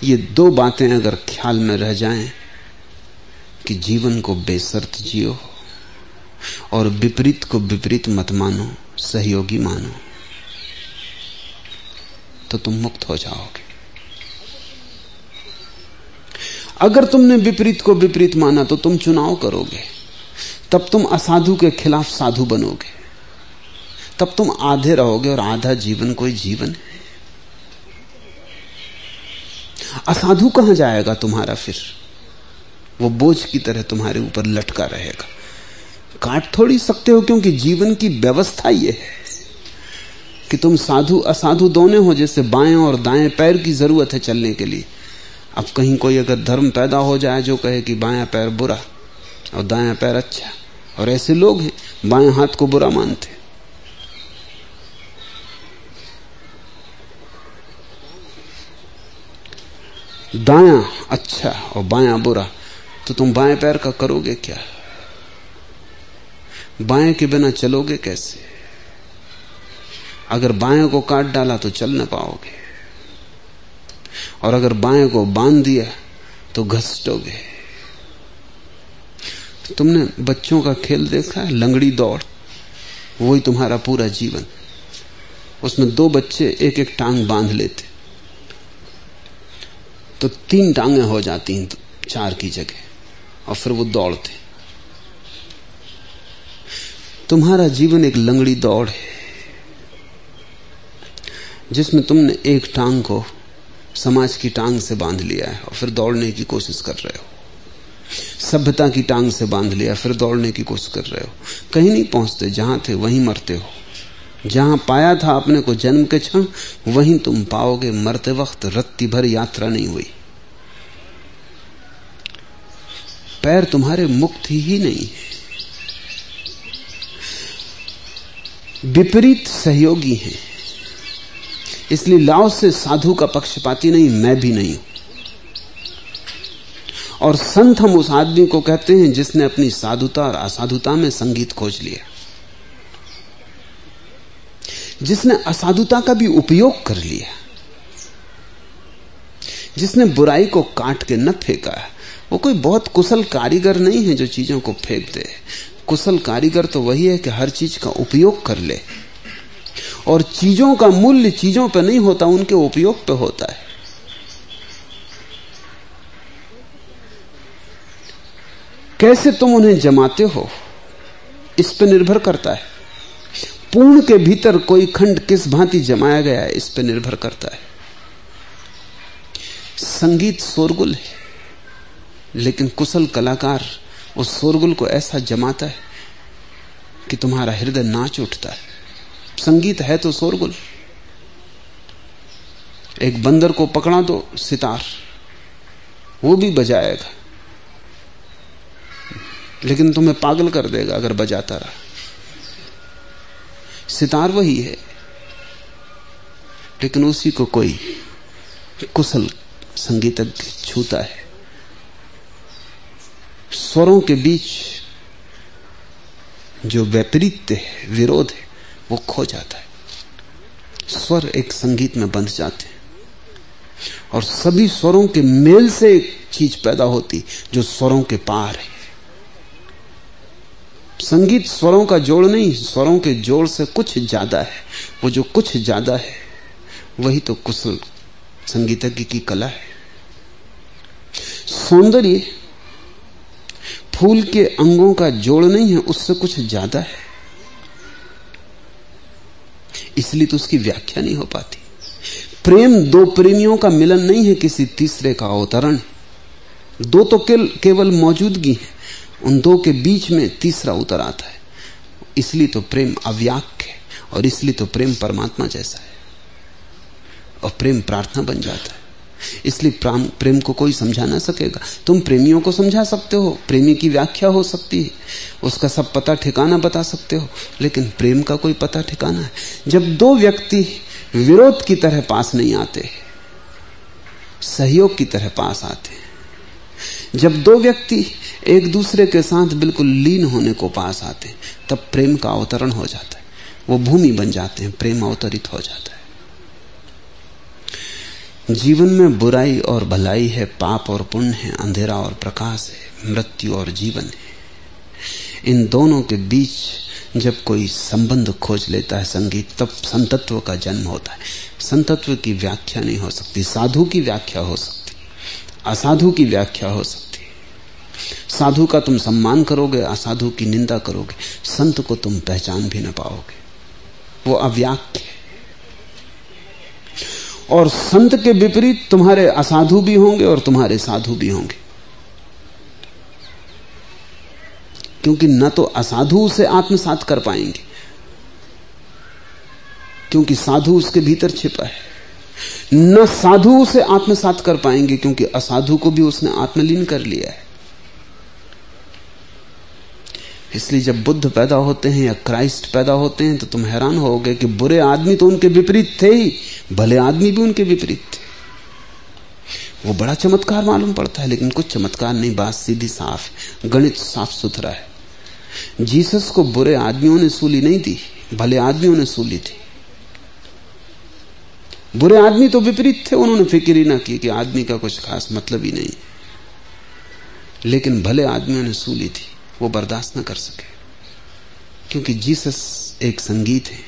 ये दो बातें अगर ख्याल में रह जाएँ कि जीवन को बेसर्त जियो और विपरीत को विपरीत मत मानो, सहयोगी मानो तो तुम मुक्त हो जाओगे। अगर तुमने विपरीत को विपरीत माना तो तुम चुनाव करोगे। तब तुम असाधु के खिलाफ साधु बनोगे। तब तुम आधे रहोगे और आधा जीवन कोई जीवन है। असाधु कहाँ जाएगा तुम्हारा फिर? वो बोझ की तरह तुम्हारे ऊपर लटका रहेगा। काट थोड़ी सकते हो, क्योंकि जीवन की व्यवस्था यह है कि तुम साधु असाधु दोनों हो, जैसे बाएँ और दाएँ पैर की ज़रूरत है चलने के लिए। अब कहीं कोई अगर धर्म पैदा हो जाए, जो कहे कि बाया पैर बुरा और दाया पैर अच्छा और ऐसे लोग हैं, बाएँ हाथ को बुरा मानते। दाया अच्छा और बाया बुरा। तो तुम बाएँ पैर का करोगे क्या? बाएँ के बिना चलोगे कैसे? अगर बाएँ को काट डाला तो चल ना पाओगे। और अगर बाएँ को बाँध दिया तो घसटोगे। तुमने बच्चों का खेल देखा है? लंगड़ी दौड़। वही तुम्हारा पूरा जीवन। उसमें दो बच्चे एक एक टांग बाँध लेते। तो तीन टांगे हो जाती हैं चार की जगह। और फिर वो दौड़ते। तुम्हारा जीवन एक लंगड़ी दौड़ है, जिसमें तुमने एक टांग को समाज की टांग से बाँध लिया है और फिर दौड़ने की कोशिश कर रहे हो। सभ्यता की टांग से बाँध लिया फिर दौड़ने की कोशिश कर रहे हो। कहीं नहीं पहुँचते, जहाँ थे वहीं मरते हो। जहाँ पाया था अपने को जन्म के क्षण, वहीं तुम पाओगे मरते वक्त रत्ती भर यात्रा नहीं हुई। पैर तुम्हारे मुक्त ही नहीं है। विपरीत सहयोगी हैं। इसलिए लाओ से साधु का पक्षपाती नहीं, मैं भी नहीं और संत हम उस आदमी को कहते हैं जिसने अपनी साधुता और असाधुता में संगीत खोज लिया। जिसने असाधुता का भी उपयोग कर लिया। जिसने बुराई को काट के न फेंका। वो कोई बहुत कुशल कारीगर नहीं है जो चीज़ों को फेंक दे। कुशल कारीगर तो वही है कि हर चीज़ का उपयोग कर ले। और चीज़ों का मूल्य चीज़ों पर नहीं होता, उनके उपयोग पर होता है। कैसे तुम उन्हें जमाते हो? इस पर निर्भर करता है। पूर्ण के भीतर कोई खंड किस भांति जमाया गया है, इस पर निर्भर करता है। संगीत शोरगुल है। लेकिन कुशल कलाकार उस शोरगुल को ऐसा जमाता है कि तुम्हारा हृदय नाच उठता है। संगीत है तो शोरगुल। एक बंदर को पकड़ा दो, सितार। वो भी बजाएगा। लेकिन तुम्हें पागल कर देगा अगर बजाता रहा। सितार वही है। लेकिन उसी को कोई कुशल संगीतज्ञ छूता है। स्वरों के बीच जो वैपरीत्य है, विरोध है, वो खो जाता है। स्वर एक संगीत में बंध जाते हैं। और सभी स्वरों के मेल से एक चीज़ पैदा होती, जो स्वरों के पार है। संगीत स्वरों का जोड़ नहीं, स्वरों के जोड़ से कुछ ज़्यादा है। वो जो कुछ ज़्यादा है, वही तो कुशल संगीतज्ञ की कला है। सौंदर्य फूल के अंगों का जोड़ नहीं है, उससे कुछ ज़्यादा है। इसलिए तो उसकी व्याख्या नहीं हो पाती। प्रेम दो प्रेमियों का मिलन नहीं है किसी तीसरे का अवतरण। दो तो केवल मौजूदगी है। उन दो के बीच में तीसरा उतर आता है। इसलिए तो प्रेम अव्याख्य है, और इसलिए तो प्रेम परमात्मा जैसा है। और प्रेम प्रार्थना बन जाता है। इसलिए प्रेम को कोई समझा ना सकेगा। तुम प्रेमियों को समझा सकते हो, प्रेमी की व्याख्या हो सकती है, उसका सब पता ठिकाना बता सकते हो, लेकिन प्रेम का कोई पता ठिकाना है। जब दो व्यक्ति विरोध की तरह पास नहीं आते, सहयोग की तरह पास आते जब दो व्यक्ति एक दूसरे के साथ बिल्कुल लीन होने को पास आते तब प्रेम का अवतरण हो जाता है। वो भूमि बन जाते हैं, प्रेम अवतरित हो जाता है। जीवन में बुराई और भलाई है, पाप और पुण्य है, अंधेरा और प्रकाश है, मृत्यु और जीवन है। इन दोनों के बीच जब कोई संबंध खोज लेता है संगीत, तब संतत्व का जन्म होता है। संतत्व की व्याख्या नहीं हो सकती, साधु की व्याख्या हो सकती, असाधु की व्याख्या हो सकती। साधु का तुम सम्मान करोगे, असाधु की निंदा करोगे, संत को तुम पहचान भी ना पाओगे। वो अव्याख्य और संत के विपरीत तुम्हारे असाधु भी होंगे और तुम्हारे साधु भी होंगे। क्योंकि न तो असाधु उसे आत्मसात कर पाएँगे, क्योंकि साधु उसके भीतर छिपा है। न साधु उसे आत्मसात कर पाएँगे, क्योंकि असाधु को भी उसने आत्मलीन कर लिया है। इसलिए जब बुद्ध पैदा होते हैं या क्राइस्ट पैदा होते हैं तो तुम हैरान होगे कि बुरे आदमी तो उनके विपरीत थे ही, भले आदमी भी उनके विपरीत थे। वो बड़ा चमत्कार मालूम पड़ता है, लेकिन कुछ चमत्कार नहीं, बात सीधी साफ़ है, गणित साफ़ सुथरा है। जीसस को बुरे आदमियों ने सूली नहीं दी, भले आदमियों ने सूली थी। बुरे आदमी तो विपरीत थे, उन्होंने फ़िक्र ही ना की कि आदमी का कुछ खास मतलब ही नहीं। लेकिन भले आदमियों ने सूली थी। वो बर्दाश्त न कर सके। क्योंकि जीसस एक संगीत है,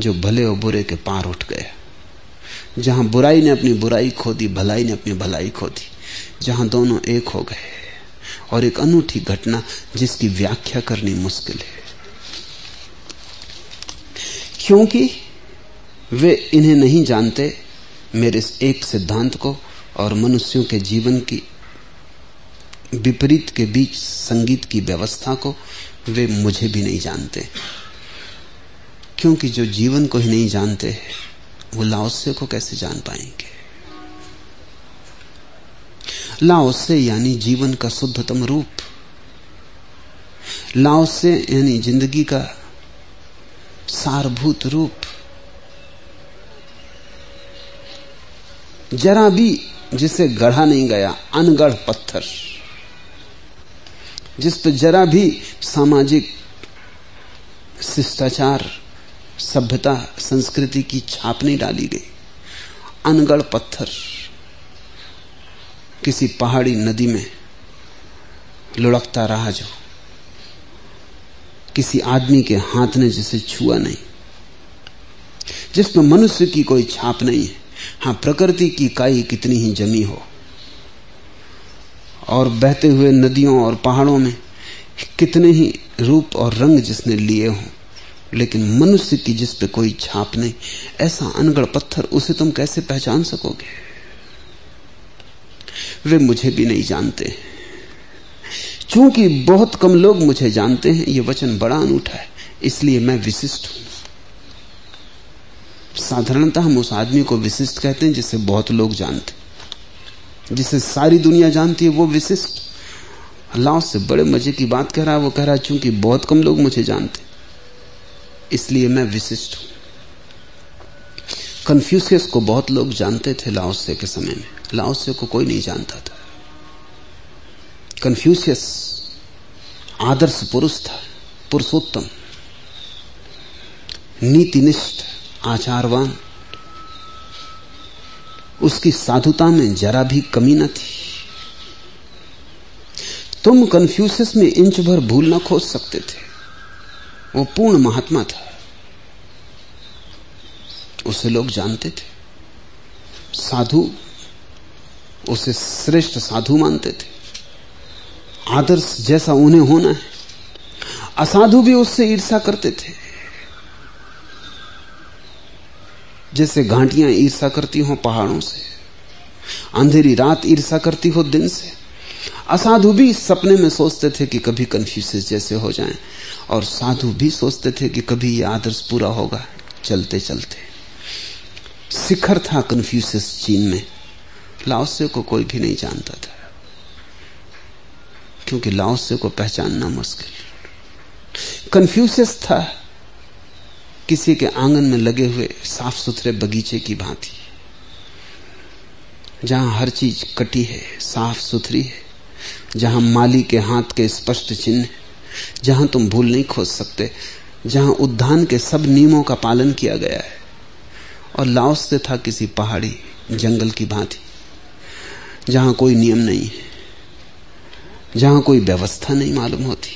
जो भले और बुरे के पार उठ गया। जहाँ बुराई ने अपनी बुराई खो दी भलाई ने अपनी भलाई खो दी जहाँ दोनों एक हो गए। और एक अनूठी घटना जिसकी व्याख्या करनी मुश्किल है। क्योंकि वे इन्हें नहीं जानते, मेरे इस एक सिद्धांत को और मनुष्यों के जीवन की विपरीत के बीच संगीत की व्यवस्था को वे मुझे भी नहीं जानते। क्योंकि जो जीवन को ही नहीं जानते, वो लाओस्य को कैसे जान पाएँगे? लाओसे यानी जीवन का शुद्धतम रूप। लाओसे यानी ज़िंदगी का सारभूत रूप। जरा भी जिसे गढ़ा नहीं गया, अनगढ़ पत्थर। जिस पर जरा भी सामाजिक शिष्टाचार, सभ्यता, संस्कृति की छाप नहीं डाली गई। अनगढ़ पत्थर किसी पहाड़ी नदी में लुढ़कता रहा जो किसी आदमी के हाथ ने जिसे छुआ नहीं। जिसमें मनुष्य की कोई छाप नहीं है। हाँ, प्रकृति की काई कितनी ही जमी हो। और बहते हुए नदियों और पहाड़ों में कितने ही रूप और रंग जिसने लिए हों, लेकिन मनुष्य की जिस पे कोई छाप नहीं, ऐसा अनगढ़ पत्थर उसे तुम कैसे पहचान सकोगे? वे मुझे भी नहीं जानते। चूँकि बहुत कम लोग मुझे जानते हैं यह वचन बड़ा अनूठा है, इसलिए मैं विशिष्ट हूँ। साधारणतः हम उस आदमी को विशिष्ट कहते हैं जिसे बहुत लोग जानते जिसे सारी दुनिया जानती है, वो विशिष्ट। अल्लाह से बड़े मज़े की बात कह रहा है, वो कह रहा है, चूँकि बहुत कम लोग मुझे जानते इसलिए मैं विशिष्ट हूँ। कन्फ्यूसियस को बहुत लोग जानते थे लाओसे के समय में। लाओसे को कोई नहीं जानता था। कन्फ्यूसियस आदर्श पुरुष था, पुरुषोत्तम, नीतिनिष्ठ, आचारवान उसकी साधुता में जरा भी कमी न थी। तुम कन्फ्यूसियस में इंच भर भूल न खोज सकते थे। वो पूर्ण महात्मा था। उसे लोग जानते थे। साधु उसे श्रेष्ठ साधु मानते थे। आदर्श जैसा उन्हें होना है। असाधु भी उससे ईर्षा करते थे। जैसे घाटियाँ ईर्षा करती हो पहाड़ों से, अंधेरी रात ईर्षा करती हो दिन से। असाधु भी सपने में सोचते थे कि कभी कन्फ्यूज़ जैसे हो जाएँ, और साधु भी सोचते थे कि कभी ये आदर्श पूरा होगा चलते चलते शिखर था कन्फ्यूसियस चीन में। लाओसे को कोई भी नहीं जानता था, क्योंकि लाओसे को पहचानना मुश्किल। कन्फ्यूसियस था। किसी के आँगन में लगे हुए साफ़ सुथरे बगीचे की भांति। जहाँ हर चीज़ कटी है साफ़ सुथरी है, जहाँ माली के हाथ के स्पष्ट चिन्ह जहाँ तुम भूल नहीं खोज सकते, जहाँ उद्यान के सब नियमों का पालन किया गया है, और लाओस से था किसी पहाड़ी, जंगल की भांति, जहाँ कोई नियम नहीं है, जहाँ कोई व्यवस्था नहीं मालूम होती,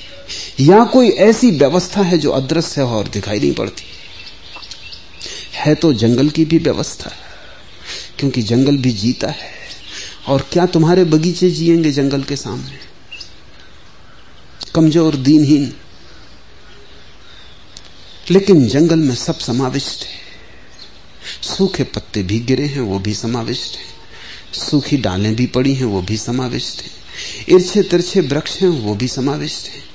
या कोई ऐसी व्यवस्था है जो अदृश्य है और दिखाई नहीं पड़ती। है तो जंगल की भी व्यवस्था, क्योंकि जंगल भी जीता है। और क्या तुम्हारे बगीचे जिएँगे जंगल के सामने? कमज़ोर, दीनहीन। लेकिन जंगल में सब समाविष्ट है। सूखे पत्ते भी गिरे हैं, वो भी समाविष्ट है। सूखी डालें भी पड़ी हैं, वो भी समाविष्ट है। इर्छे तिरछे वृक्ष हैं, वो भी समाविष्ट है।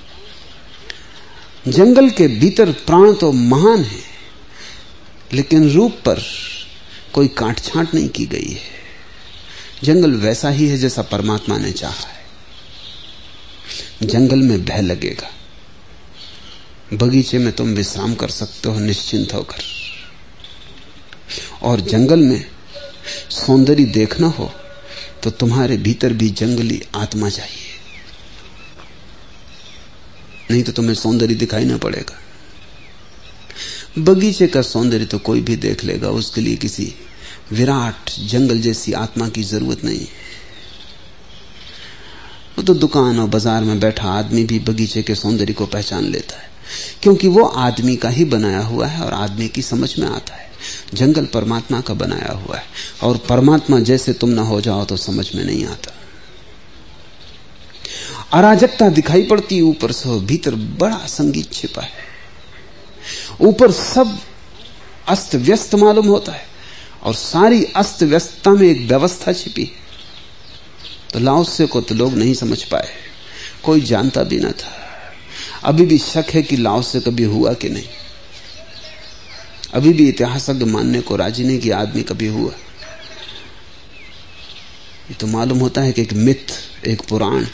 जंगल के भीतर प्राण तो महान है। लेकिन रूप पर कोई काट छांट नहीं की गई है। जंगल वैसा ही है जैसा परमात्मा ने चाहा है। जंगल में भय लगेगा। बगीचे में तुम विश्राम कर सकते हो निश्चिंत होकर। और जंगल में सौंदर्य देखना हो तो तुम्हारे भीतर भी जंगली आत्मा चाहिए। नहीं तो तुम्हें सौंदर्य दिखाई ना पड़ेगा। बगीचे का सौंदर्य तो कोई भी देख लेगा, उसके लिए किसी विराट जंगल जैसी आत्मा की ज़रूरत नहीं। वो तो दुकान और बाज़ार में बैठा आदमी भी बगीचे के सौंदर्य को पहचान लेता है, क्योंकि वो आदमी का ही बनाया हुआ है और आदमी की समझ में आता है। जंगल परमात्मा का बनाया हुआ है, और परमात्मा जैसे तुम ना हो जाओ तो समझ में नहीं आता। अराजकता दिखाई पड़ती, ऊपर से भीतर बड़ा संगीत छिपा है। ऊपर सब अस्त व्यस्त मालूम होता है और सारी अस्त व्यस्तता में एक व्यवस्था छिपी है। तो लाओस्य को तो लोग नहीं समझ पाए। कोई जानता भी ना था। अभी भी शक है कि लाओस्य कभी हुआ कि नहीं। अभी भी इतिहासज्ञ मानने को राज़ी नहीं कि आदमी कभी हुआ। ये तो मालूम होता है कि एक मिथ, एक पुराण,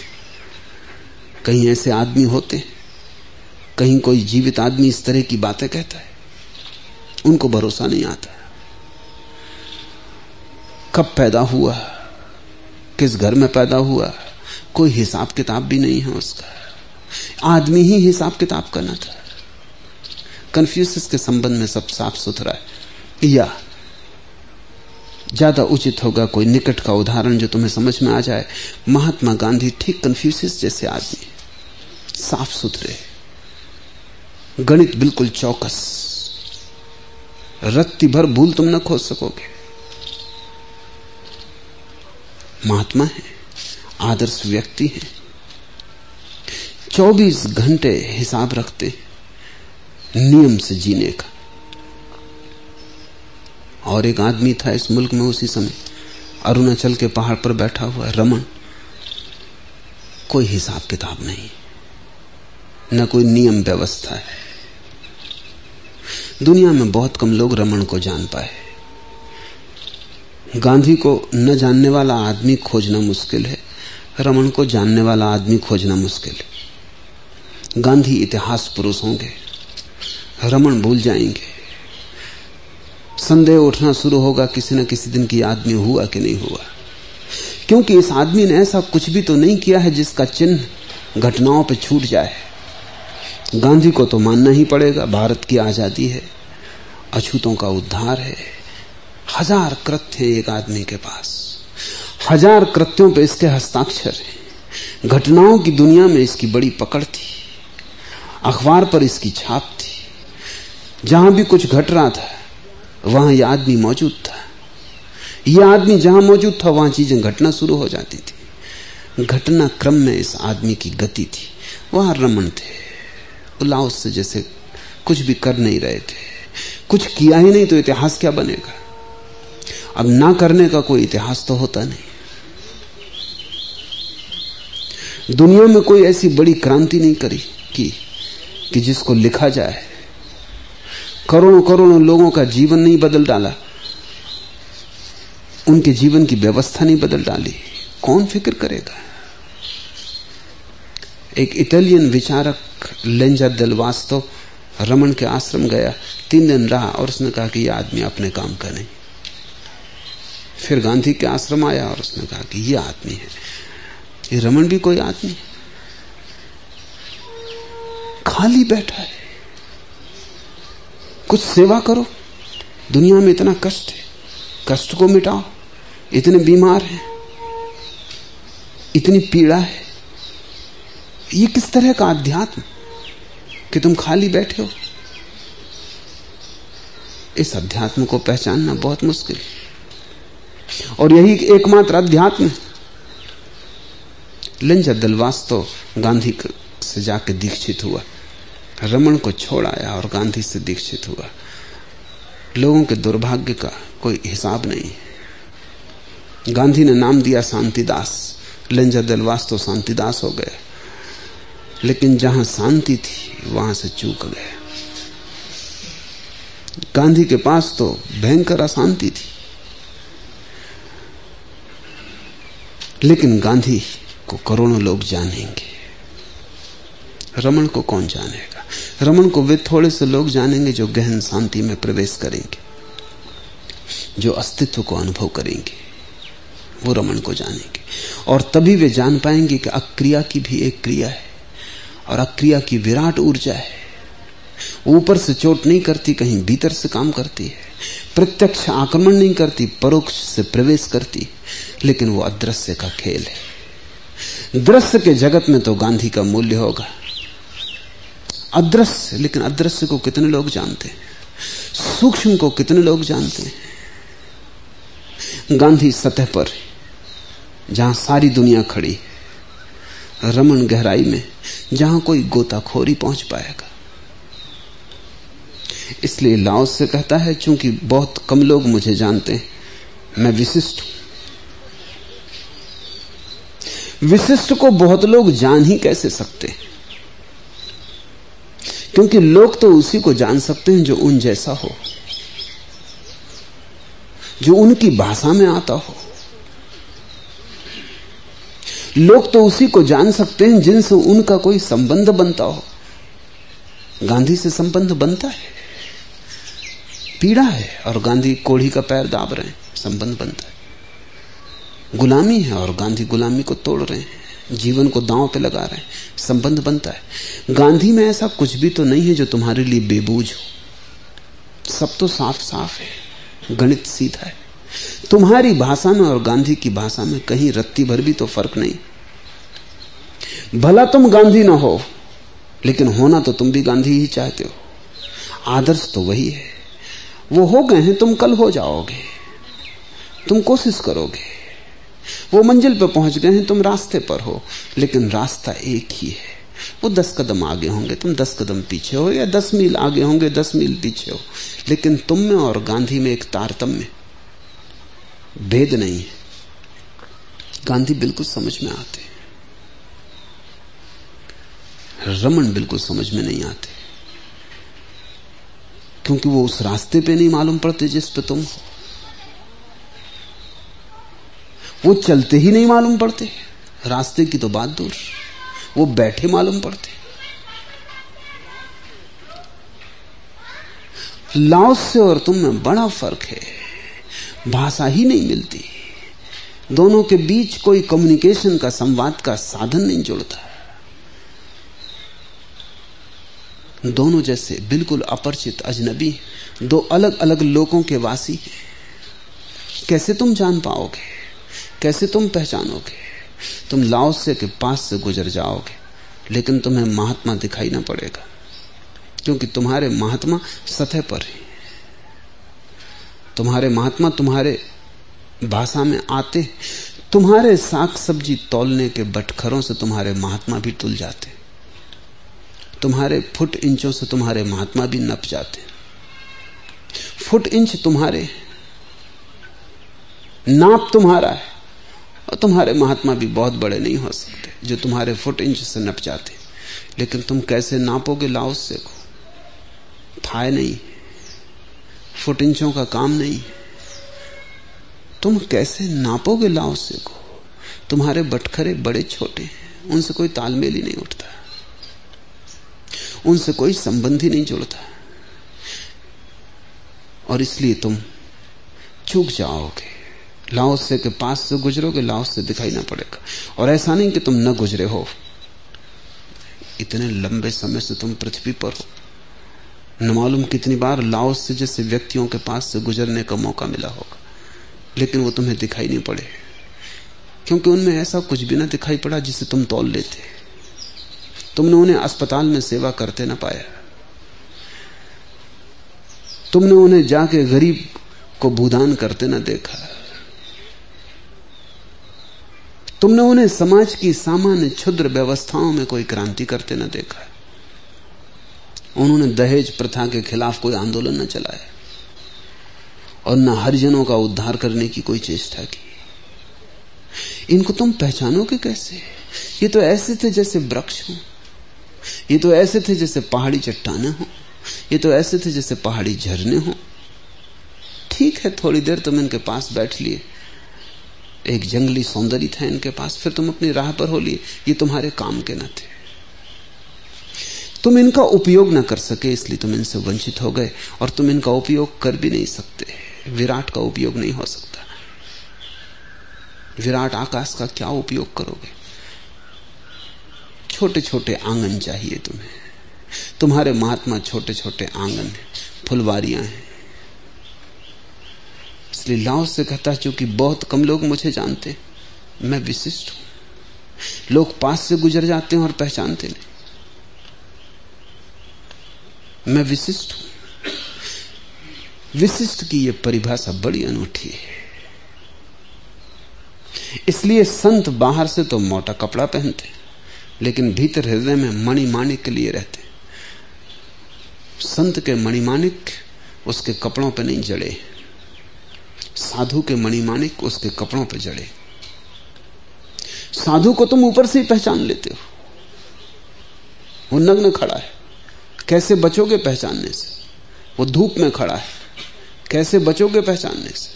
कहीं ऐसे आदमी होते कहीं कोई जीवित आदमी इस तरह की बातें कहता है? उनको भरोसा नहीं आता। कब पैदा हुआ? किस घर में पैदा हुआ? कोई हिसाब किताब भी नहीं है उसका। आदमी ही हिसाब किताब करना था। कन्फ्यूसिस के संबंध में सब साफ़ सुथरा है। या, ज़्यादा उचित होगा कोई निकट का उदाहरण जो तुम्हें समझ में आ जाए। महात्मा गांधी ठीक कन्फ्यूसिस जैसे आदमी। साफ़ सुथरे। गणित बिल्कुल चौकस। रत्ती भर भूल तुम न खोज सकोगे। महात्मा है, आदर्श व्यक्ति है। 24 घंटे हिसाब रखते नियम से जीने का। और एक आदमी था इस मुल्क में उसी समय, अरुणाचल के पहाड़ पर बैठा हुआ, रमन। कोई हिसाब किताब नहीं, न कोई नियम व्यवस्था है। दुनिया में बहुत कम लोग रमन को जान पाए। गांधी को न जानने वाला आदमी खोजना मुश्किल है रमन को जानने वाला आदमी खोजना मुश्किल है। गांधी इतिहास पुरुष होंगे रमन भूल जाएँगे। संदेह उठना शुरू होगा किसी न किसी दिन की आदमी हुआ कि नहीं हुआ। क्योंकि इस आदमी ने ऐसा कुछ भी तो नहीं किया है जिसका चिन्ह घटनाओं पर छूट जाए। गांधी को तो मानना ही पड़ेगा, भारत की आज़ादी है। अछूतों का उद्धार है। हज़ार कृत्य एक आदमी के पास। हज़ार कृत्यों पे इसके हस्ताक्षर है। घटनाओं की दुनिया में इसकी बड़ी पकड़ थी। अखबार पर इसकी छाप थी। जहाँ भी कुछ घट रहा था, वहाँ यह आदमी मौजूद था। यह आदमी जहाँ मौजूद था, वहाँ चीज़ें घटना शुरू हो जाती थी। घटना क्रम में इस आदमी की गति थी। वहाँ रमन थे। उल्लास से जैसे कुछ भी कर नहीं रहे थे। कुछ किया ही नहीं तो इतिहास क्या बनेगा? अब ना करने का कोई इतिहास तो होता नहीं। दुनिया में कोई ऐसी बड़ी क्रांति नहीं करी की, कि जिसको लिखा जाए। करोड़ों करोड़ों लोगों का जीवन नहीं बदल डाला। उनके जीवन की व्यवस्था नहीं बदल डाली। कौन फ़िक्र करेगा? एक इटालियन विचारक, लेंजा दिल वास्तव रमन के आश्रम गया, तीन दिन रहा और उसने कहा कि यह आदमी अपने काम का नहीं। फिर गांधी के आश्रम आया और उसने कहा कि यह आदमी है। ये रमन भी कोई आदमी खाली बैठा है। कुछ सेवा करो। दुनिया में इतना कष्ट है। कष्ट को मिटाओ। इतने बीमार हैं। इतनी पीड़ा है। ये किस तरह का अध्यात्म कि तुम खाली बैठे हो? इस अध्यात्म को पहचानना बहुत मुश्किल और यही एकमात्र अध्यात्म लिंजा दलवास्तव गांधी से जाके दीक्षित हुआ। रमन को छोड़ आया और गांधी से दीक्षित हुआ। लोगों के दुर्भाग्य का कोई हिसाब नहीं गांधी ने नाम दिया शांतिदास। लिंजा दलवास तो शांतिदास हो गए। लेकिन जहाँ शांति थी, वहाँ से चूक गए। गांधी के पास तो भयंकर अशांति थी। लेकिन गांधी को करोड़ों लोग जानेंगे। रमन को कौन जानेगा? रमन को वे थोड़े से लोग जानेंगे जो गहन शांति में प्रवेश करेंगे, जो अस्तित्व को अनुभव करेंगे। वो रमन को जानेंगे। और तभी वे जान पाएँगे कि अक्रिया की भी एक क्रिया है। और अक्रिया की विराट ऊर्जा है। ऊपर से चोट नहीं करती, कहीं भीतर से काम करती है। प्रत्यक्ष आक्रमण नहीं करती, परोक्ष से प्रवेश करती लेकिन वो अदृश्य का खेल है। दृश्य के जगत में तो गांधी का मूल्य होगा। अदृश्य, लेकिन अदृश्य को कितने लोग जानते हैं? सूक्ष्म को कितने लोग जानते हैं? गांधी सतह पर, जहाँ सारी दुनिया खड़ी रमन गहराई में जहाँ कोई गोताखोरी पहुँच पाएगा। इसलिए लाओस से कहता है, चूँकि बहुत कम लोग मुझे जानते हैं, मैं विशिष्ट हूँ। विशिष्ट को बहुत लोग जान ही कैसे सकते क्योंकि लोग तो उसी को जान सकते हैं जो उन जैसा हो, जो उनकी भाषा में आता हो। लोग तो उसी को जान सकते हैं जिनसे उनका कोई संबंध बनता हो। गांधी से संबंध बनता है। पीड़ा है और गांधी कोढ़ी का पैर दाब रहे हैं, संबंध बनता है। गुलामी है और गांधी गुलामी को तोड़ रहे हैं, जीवन को दांव पे लगा रहे हैं, संबंध बनता है। गांधी में ऐसा कुछ भी तो नहीं है जो तुम्हारे लिए बेबूझ हो। सब तो साफ़ साफ़ है, गणित सीधा है। तुम्हारी भाषा में और गांधी की भाषा में कहीं रत्ती भर भी तो फ़र्क नहीं। भला तुम गांधी ना हो, लेकिन होना तो तुम भी गांधी ही चाहते हो। आदर्श तो वही है। वो हो गए हैं, तुम कल हो जाओगे। तुम कोशिश करोगे। वो मंजिल पर पहुँच गए हैं, तुम रास्ते पर हो, लेकिन रास्ता एक ही है। वो दस कदम आगे होंगे, तुम दस कदम पीछे हो या दस मील आगे होंगे, दस मील पीछे हो। लेकिन तुम में और गांधी में एक तारतम्य भेद नहीं है। गांधी बिल्कुल समझ में आते रमन बिल्कुल समझ में नहीं आते। क्योंकि वो उस रास्ते पे नहीं मालूम पड़ते जिस पे तुम हो। वो चलते ही नहीं मालूम पड़ते। रास्ते की तो बात दूर। वो बैठे मालूम पड़ते। लाओस से और तुम में बड़ा फ़र्क है। भाषा ही नहीं मिलती। दोनों के बीच कोई कम्युनिकेशन का संवाद का साधन नहीं जुड़ता। दोनों जैसे बिल्कुल अपरिचित अजनबी, दो अलग अलग लोगों के वासी कैसे तुम जान पाओगे? कैसे तुम पहचानोगे? तुम लाओसे के पास से गुजर जाओगे, लेकिन तुम्हें महात्मा दिखाई ना पड़ेगा, क्योंकि तुम्हारे महात्मा सतह पर है। तुम्हारे महात्मा तुम्हारे भाषा में आते, तुम्हारे साग सब्ज़ी तोलने के बटखरों से तुम्हारे महात्मा भी तुल जाते, तुम्हारे फुट इंचों से तुम्हारे महात्मा भी नप जाते, फुट इंच तुम्हारे, नाप तुम्हारा है, और तुम्हारे महात्मा भी बहुत बड़े नहीं हो सकते, जो तुम्हारे फुट इंच से नप जाते, लेकिन तुम कैसे नापोगे लाओस से को थाय नहीं फुट इंचों का काम नहीं तुम कैसे नापोगे लाओस को? तुम्हारे बटखरे बड़े छोटे हैं, उनसे कोई तालमेल ही नहीं उठता। उनसे कोई संबंध ही नहीं जुड़ता। और इसलिए तुम चूक जाओगे। लाओसे के पास से गुजरोगे लाओस दिखाई ना पड़ेगा। और ऐसा नहीं कि तुम न गुजरे हो। इतने लंबे समय से तुम पृथ्वी पर हो। न मालूम कितनी बार लाओस से जैसे व्यक्तियों के पास से गुजरने का मौका मिला होगा। लेकिन वो तुम्हें दिखाई नहीं पड़े। क्योंकि उनमें ऐसा कुछ भी ना दिखाई पड़ा जिसे तुम तोल लेते। तुमने उन्हें अस्पताल में सेवा करते ना पाया। तुमने उन्हें जाके गरीब को भूदान करते ना देखा। तुमने उन्हें समाज की सामान्य क्षुद्र व्यवस्थाओं में कोई क्रांति करते ना देखा। उन्होंने दहेज प्रथा के खिलाफ कोई आंदोलन न चलाया। और न हरिजनों का उद्धार करने की कोई चेष्टा की। इनको तुम पहचानोगे कैसे? ये तो ऐसे थे जैसे वृक्ष हो। ये तो ऐसे थे जैसे पहाड़ी चट्टाने हो। ये तो ऐसे थे जैसे पहाड़ी झरने हो। ठीक है, थोड़ी देर तुम इनके पास बैठ लिए। एक जंगली सौंदर्य था इनके पास, फिर तुम अपनी राह पर हो लिए। ये तुम्हारे काम के न थे। तुम इनका उपयोग ना कर सके, इसलिए तुम इनसे वंचित हो गए और तुम इनका उपयोग कर भी नहीं सकते। विराट का उपयोग नहीं हो सकता। विराट आकाश का क्या उपयोग करोगे? छोटे छोटे आँगन चाहिए तुम्हें। तुम्हारे महात्मा छोटे छोटे आँगन हैं, फुलवारियाँ हैं। इसलिए लाओ से कहता चूँकि बहुत कम लोग मुझे जानते मैं विशिष्ट हूँ। लोग पास से गुजर जाते हैं और पहचानते नहीं। मैं विशिष्ट हूँ। विशिष्ट की यह परिभाषा बड़ी अनूठी है। इसलिए संत बाहर से तो मोटा कपड़ा पहनते, लेकिन भीतर हृदय में मणिमाणिक के लिए रहते। संत के मणिमाणिक उसके कपड़ों पर नहीं जड़े। साधु के मणिमाणिक उसके कपड़ों पर जड़े। साधु को तुम ऊपर से ही पहचान लेते हो। वो नग्न खड़ा है। कैसे बचोगे पहचानने से? वो धूप में खड़ा है। कैसे बचोगे पहचानने से?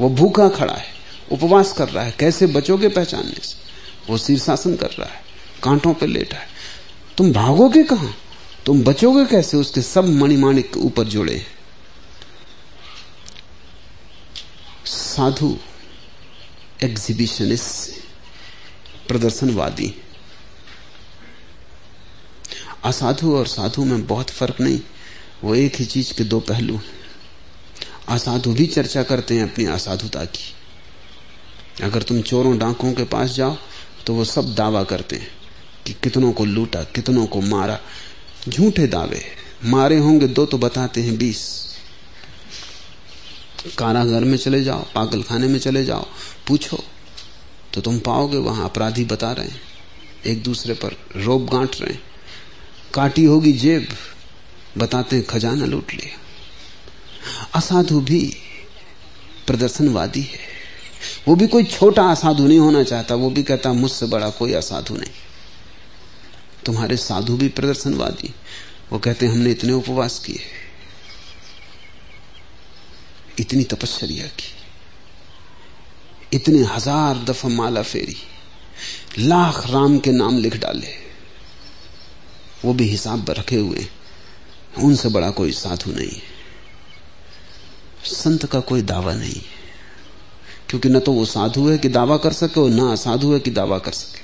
वो भूखा खड़ा है, उपवास कर रहा है। कैसे बचोगे पहचानने से? वो शीर्षासन कर रहा है, कांटों पर लेटा है। तुम भागोगे कहाँ? तुम बचोगे कैसे? उसके सब मणिमाणिक ऊपर जुड़े हैं। साधु एग्जीबिशनिस्ट प्रदर्शनवादी। असाधु और साधु में बहुत फ़र्क नहीं। वो एक ही चीज़ के दो पहलू हैं। असाधु भी चर्चा करते हैं अपनी असाधुता की। अगर तुम चोरों डांकों के पास जाओ तो वो सब दावा करते हैं कि कितनों को लूटा, कितनों को मारा। झूठे दावे मारे होंगे दो तो बताते हैं बीस। कारागार में चले जाओ पागल खाने में चले जाओ, पूछो तो तुम पाओगे वहाँ अपराधी बता रहे हैं। एक दूसरे पर रोब गांठ रहे हैं। काटी होगी जेब, बताते हैं खजाना लूट लिया। असाधु भी प्रदर्शनवादी है। वो भी कोई छोटा असाधु नहीं होना चाहता, वो भी कहता, मुझसे बड़ा कोई असाधु नहीं। तुम्हारे साधु भी प्रदर्शनवादी। वो कहते हैं हमने इतने उपवास किए। इतनी तपस्या की। इतने हज़ार दफ़ा माला फेरी। लाख राम के नाम लिख डाले। वो भी हिसाब रखे हुए उनसे बड़ा कोई साधु नहीं संत का कोई दावा नहीं क्योंकि न तो वो साधु है कि दावा कर सके और ना असाधु है कि दावा कर सके।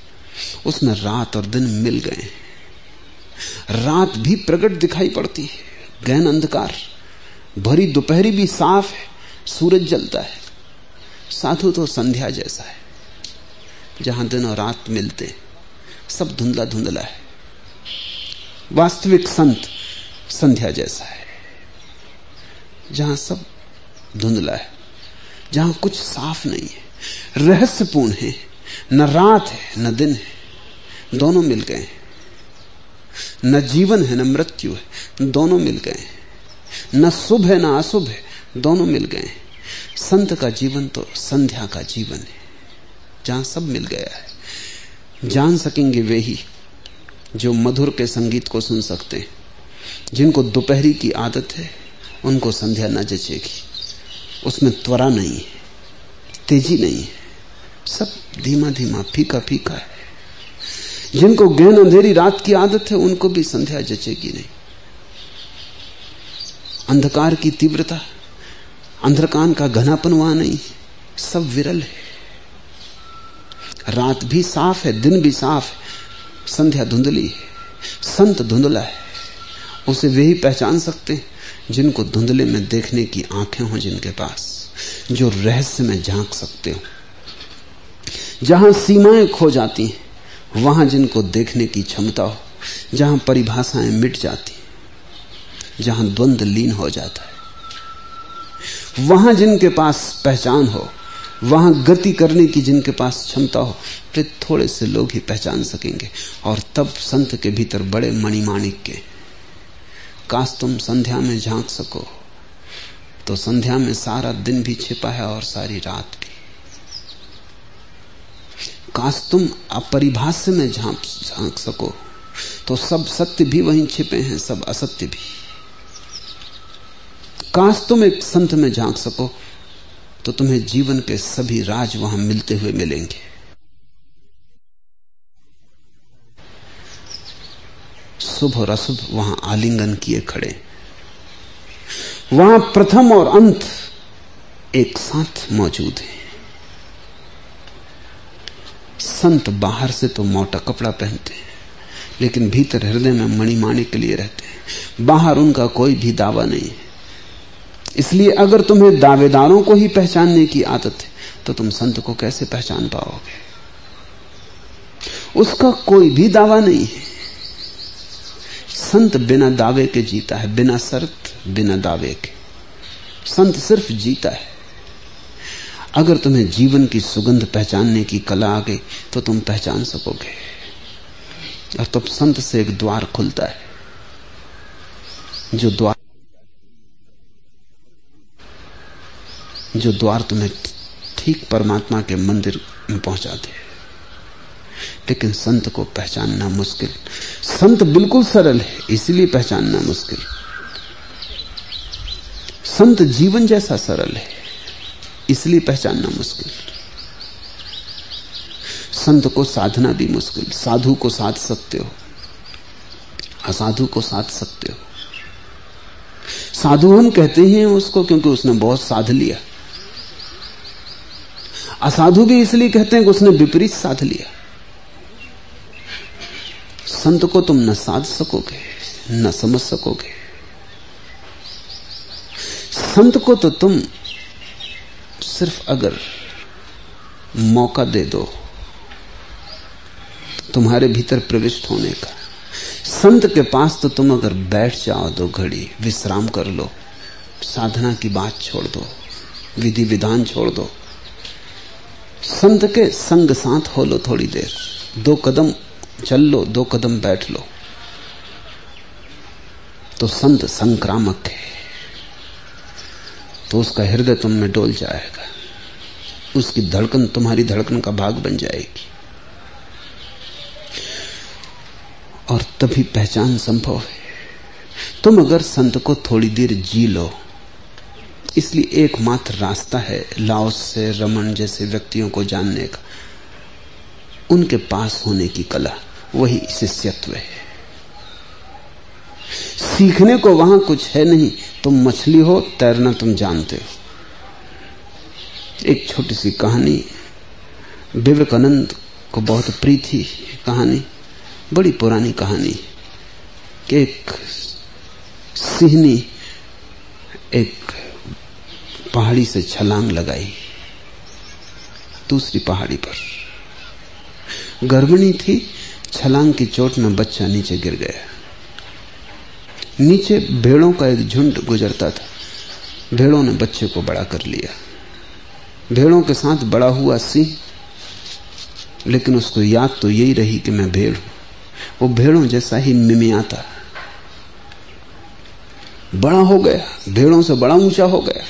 उसमें रात और दिन मिल गए रात भी प्रकट दिखाई पड़ती है। गहन अंधकार। भरी दोपहरी भी साफ़ है। सूरज जलता है। साधु तो संध्या जैसा है। जहाँ दिन और रात मिलते सब धुंधला धुंधला है। वास्तविक संत, संध्या जैसा है। जहाँ सब धुंधला है, जहाँ कुछ साफ़ नहीं है, रहस्यपूर्ण है, न रात है, न दिन है, दोनों मिल गए न जीवन है, न मृत्यु है, दोनों मिल गए न शुभ है, न अशुभ है, दोनों मिल गए संत का जीवन तो संध्या का जीवन है, जहाँ सब मिल गया है। जान सकेंगे वे ही जो मधुर के संगीत को सुन सकते हैं, जिनको दोपहरी की आदत है, उनको संध्या न जचेगी। उसमें त्वरा नहीं है, तेज़ी नहीं है, सब धीमा धीमा फीका फीका है। जिनको गहन अंधेरी रात की आदत है, उनको भी संध्या जचेगी नहीं। अंधकार की तीव्रता अंधकान का घनापन वहाँ नहीं, सब विरल है। रात भी साफ़ है, दिन भी साफ़ है संध्या धुंधली है, संत धुंधला है। उसे वे ही पहचान सकते हैं, जिनको धुंधले में देखने की आँखें हों जिनके पास, जो रहस्य में झाँक सकते हो। जहाँ सीमाएँ खो जाती हैं, वहाँ जिनको देखने की क्षमता हो, जहाँ परिभाषाएँ मिट जाती जहाँ द्वंद लीन हो जाता है। वहाँ जिनके पास पहचान हो वहाँ गति करने की जिनके पास क्षमता हो, फिर थोड़े से लोग ही पहचान सकेंगे। और तब संत के भीतर बड़े मणिमाणिक के। काश तुम संध्या में झाँक सको तो संध्या में सारा दिन भी छिपा है और सारी रात भी। काश तुम अपरिभाष्य में झाँक झाँक सको तो सब सत्य भी वहीं छिपे हैं, सब असत्य भी। काश तुम एक संत में झाँक सको तो तुम्हें जीवन के सभी राज वहाँ मिलते हुए मिलेंगे। शुभ और अशुभ वहाँ आलिंगन किए खड़े। वहाँ प्रथम और अंत एक साथ मौजूद है। संत बाहर से तो मोटा कपड़ा पहनते हैं, लेकिन भीतर हृदय में मणिमाणी के लिए रहते हैं। बाहर उनका कोई भी दावा नहीं है। इसलिए अगर तुम्हें दावेदारों को ही पहचानने की आदत है तो तुम संत को कैसे पहचान पाओगे? उसका कोई भी दावा नहीं है। संत बिना दावे के जीता है, बिना शर्त, बिना दावे के। संत सिर्फ़ जीता है। अगर तुम्हें जीवन की सुगंध पहचानने की कला आ गई तो तुम पहचान सकोगे। और तब संत से एक द्वार खुलता है, जो द्वार जो द्वार तुम्हें ठीक परमात्मा के मंदिर में पहुंचाते हैं। लेकिन संत को पहचानना मुश्किल। संत बिल्कुल सरल है, इसलिए पहचानना मुश्किल। संत जीवन जैसा सरल है, इसलिए पहचानना मुश्किल। संत को साधना भी मुश्किल। साधु को साध सकते हो, असाधु को साध सकते हो। साधु हम कहते हैं उसको क्योंकि उसने बहुत साध लिया। असाधु भी इसलिए कहते हैं कि उसने विपरीत साध लिया। संत को तुम न साध सकोगे, न समझ सकोगे। संत को तो तुम सिर्फ़ अगर मौका दे दो, तुम्हारे भीतर प्रविष्ट होने का। संत के पास तो तुम अगर बैठ जाओ, दो घड़ी विश्राम कर लो, साधना की बात छोड़ दो, विधि विधान छोड़ दो संत के संग साथ हो लो थोड़ी देर। दो कदम चल लो दो कदम बैठ लो। तो संत संक्रामक है तो उसका हृदय तुम में डोल जाएगा। उसकी धड़कन, तुम्हारी धड़कन का भाग बन जाएगी। और तभी पहचान संभव है। तुम अगर संत को थोड़ी देर जी लो इसलिए एकमात्र रास्ता है लाओस से रमन जैसे व्यक्तियों को जानने का। उनके पास होने की कला, वही शिष्यत्व है। सीखने को वहाँ कुछ है नहीं, तुम मछली हो, तैरना तुम जानते हो। एक छोटी सी कहानी, विवेकानंद को बहुत प्रिय थी कहानी, बड़ी पुरानी कहानी। कि एक सिहनी, एक पहाड़ी से छलांग लगाई दूसरी पहाड़ी पर। गर्भिणी थी, छलांग की चोट में बच्चा नीचे गिर गया। नीचे भेड़ों का एक झुंड गुजरता था। भेड़ों ने बच्चे को बड़ा कर लिया। भेड़ों के साथ बड़ा हुआ सिंह, लेकिन उसको याद तो यही रही कि मैं भेड़ हूँ। वो भेड़ों जैसा ही मिमियाता। बड़ा हो गया। भेड़ों से बड़ा ऊँचा हो गया।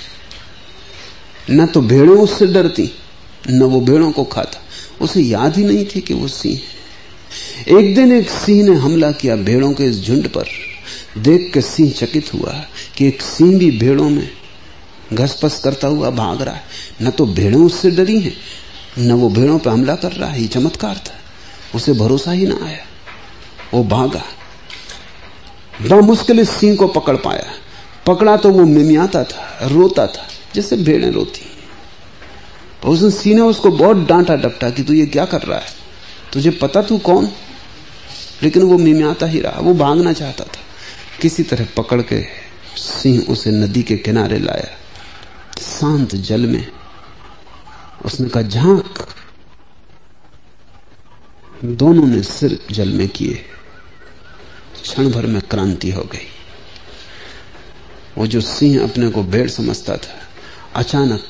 न तो भेड़ों उससे डरती, न वो भेड़ों को खाता। उसे याद ही नहीं थी कि वो सिंह एक दिन एक सिंह ने हमला किया भेड़ों के इस झुंड पर। देख के सिंह चकित हुआ कि एक सिंह भी भेड़ों में घसपस करता हुआ भाग रहा है। न तो भेड़ें उससे डरी हैं, न वो भेड़ों पर हमला कर रहा है। ये चमत्कार था। उसे भरोसा ही ना आया। वो भागा। बड़ा मुश्किल इस सिंह को पकड़ पाया। पकड़ा तो वो मिमियाता था, रोता था। जैसे भेड़ें रोती तो उसने सिंह ने उसको बहुत डांटा डपटा कि तू ये क्या कर रहा है? तुझे पता तू कौन? लेकिन वो मिम्याता ही रहा। वो भागना चाहता था। किसी तरह पकड़ के सिंह उसे नदी के किनारे लाया। शांत जल में उसने कहा, झाँक। दोनों ने सिर जल में किए। क्षण भर में क्रांति हो गई। वो जो सिंह अपने को भेड़ समझता था अचानक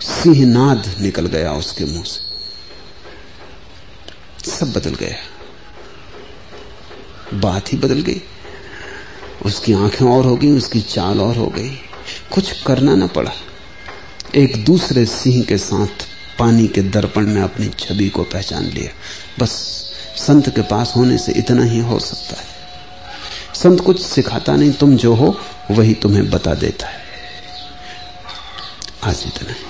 सिंहनाद निकल गया उसके मुँह से। सब बदल गया। बात ही बदल गई। उसकी आँखें और हो गई, उसकी चाल और हो गई। कुछ करना ना पड़ा। एक दूसरे सिंह के साथ पानी के दर्पण में अपनी छवि को पहचान लिया। बस संत के पास होने से इतना ही हो सकता है। संत कुछ सिखाता नहीं, तुम जो हो, वही तुम्हें बता देता है। आज इतना ही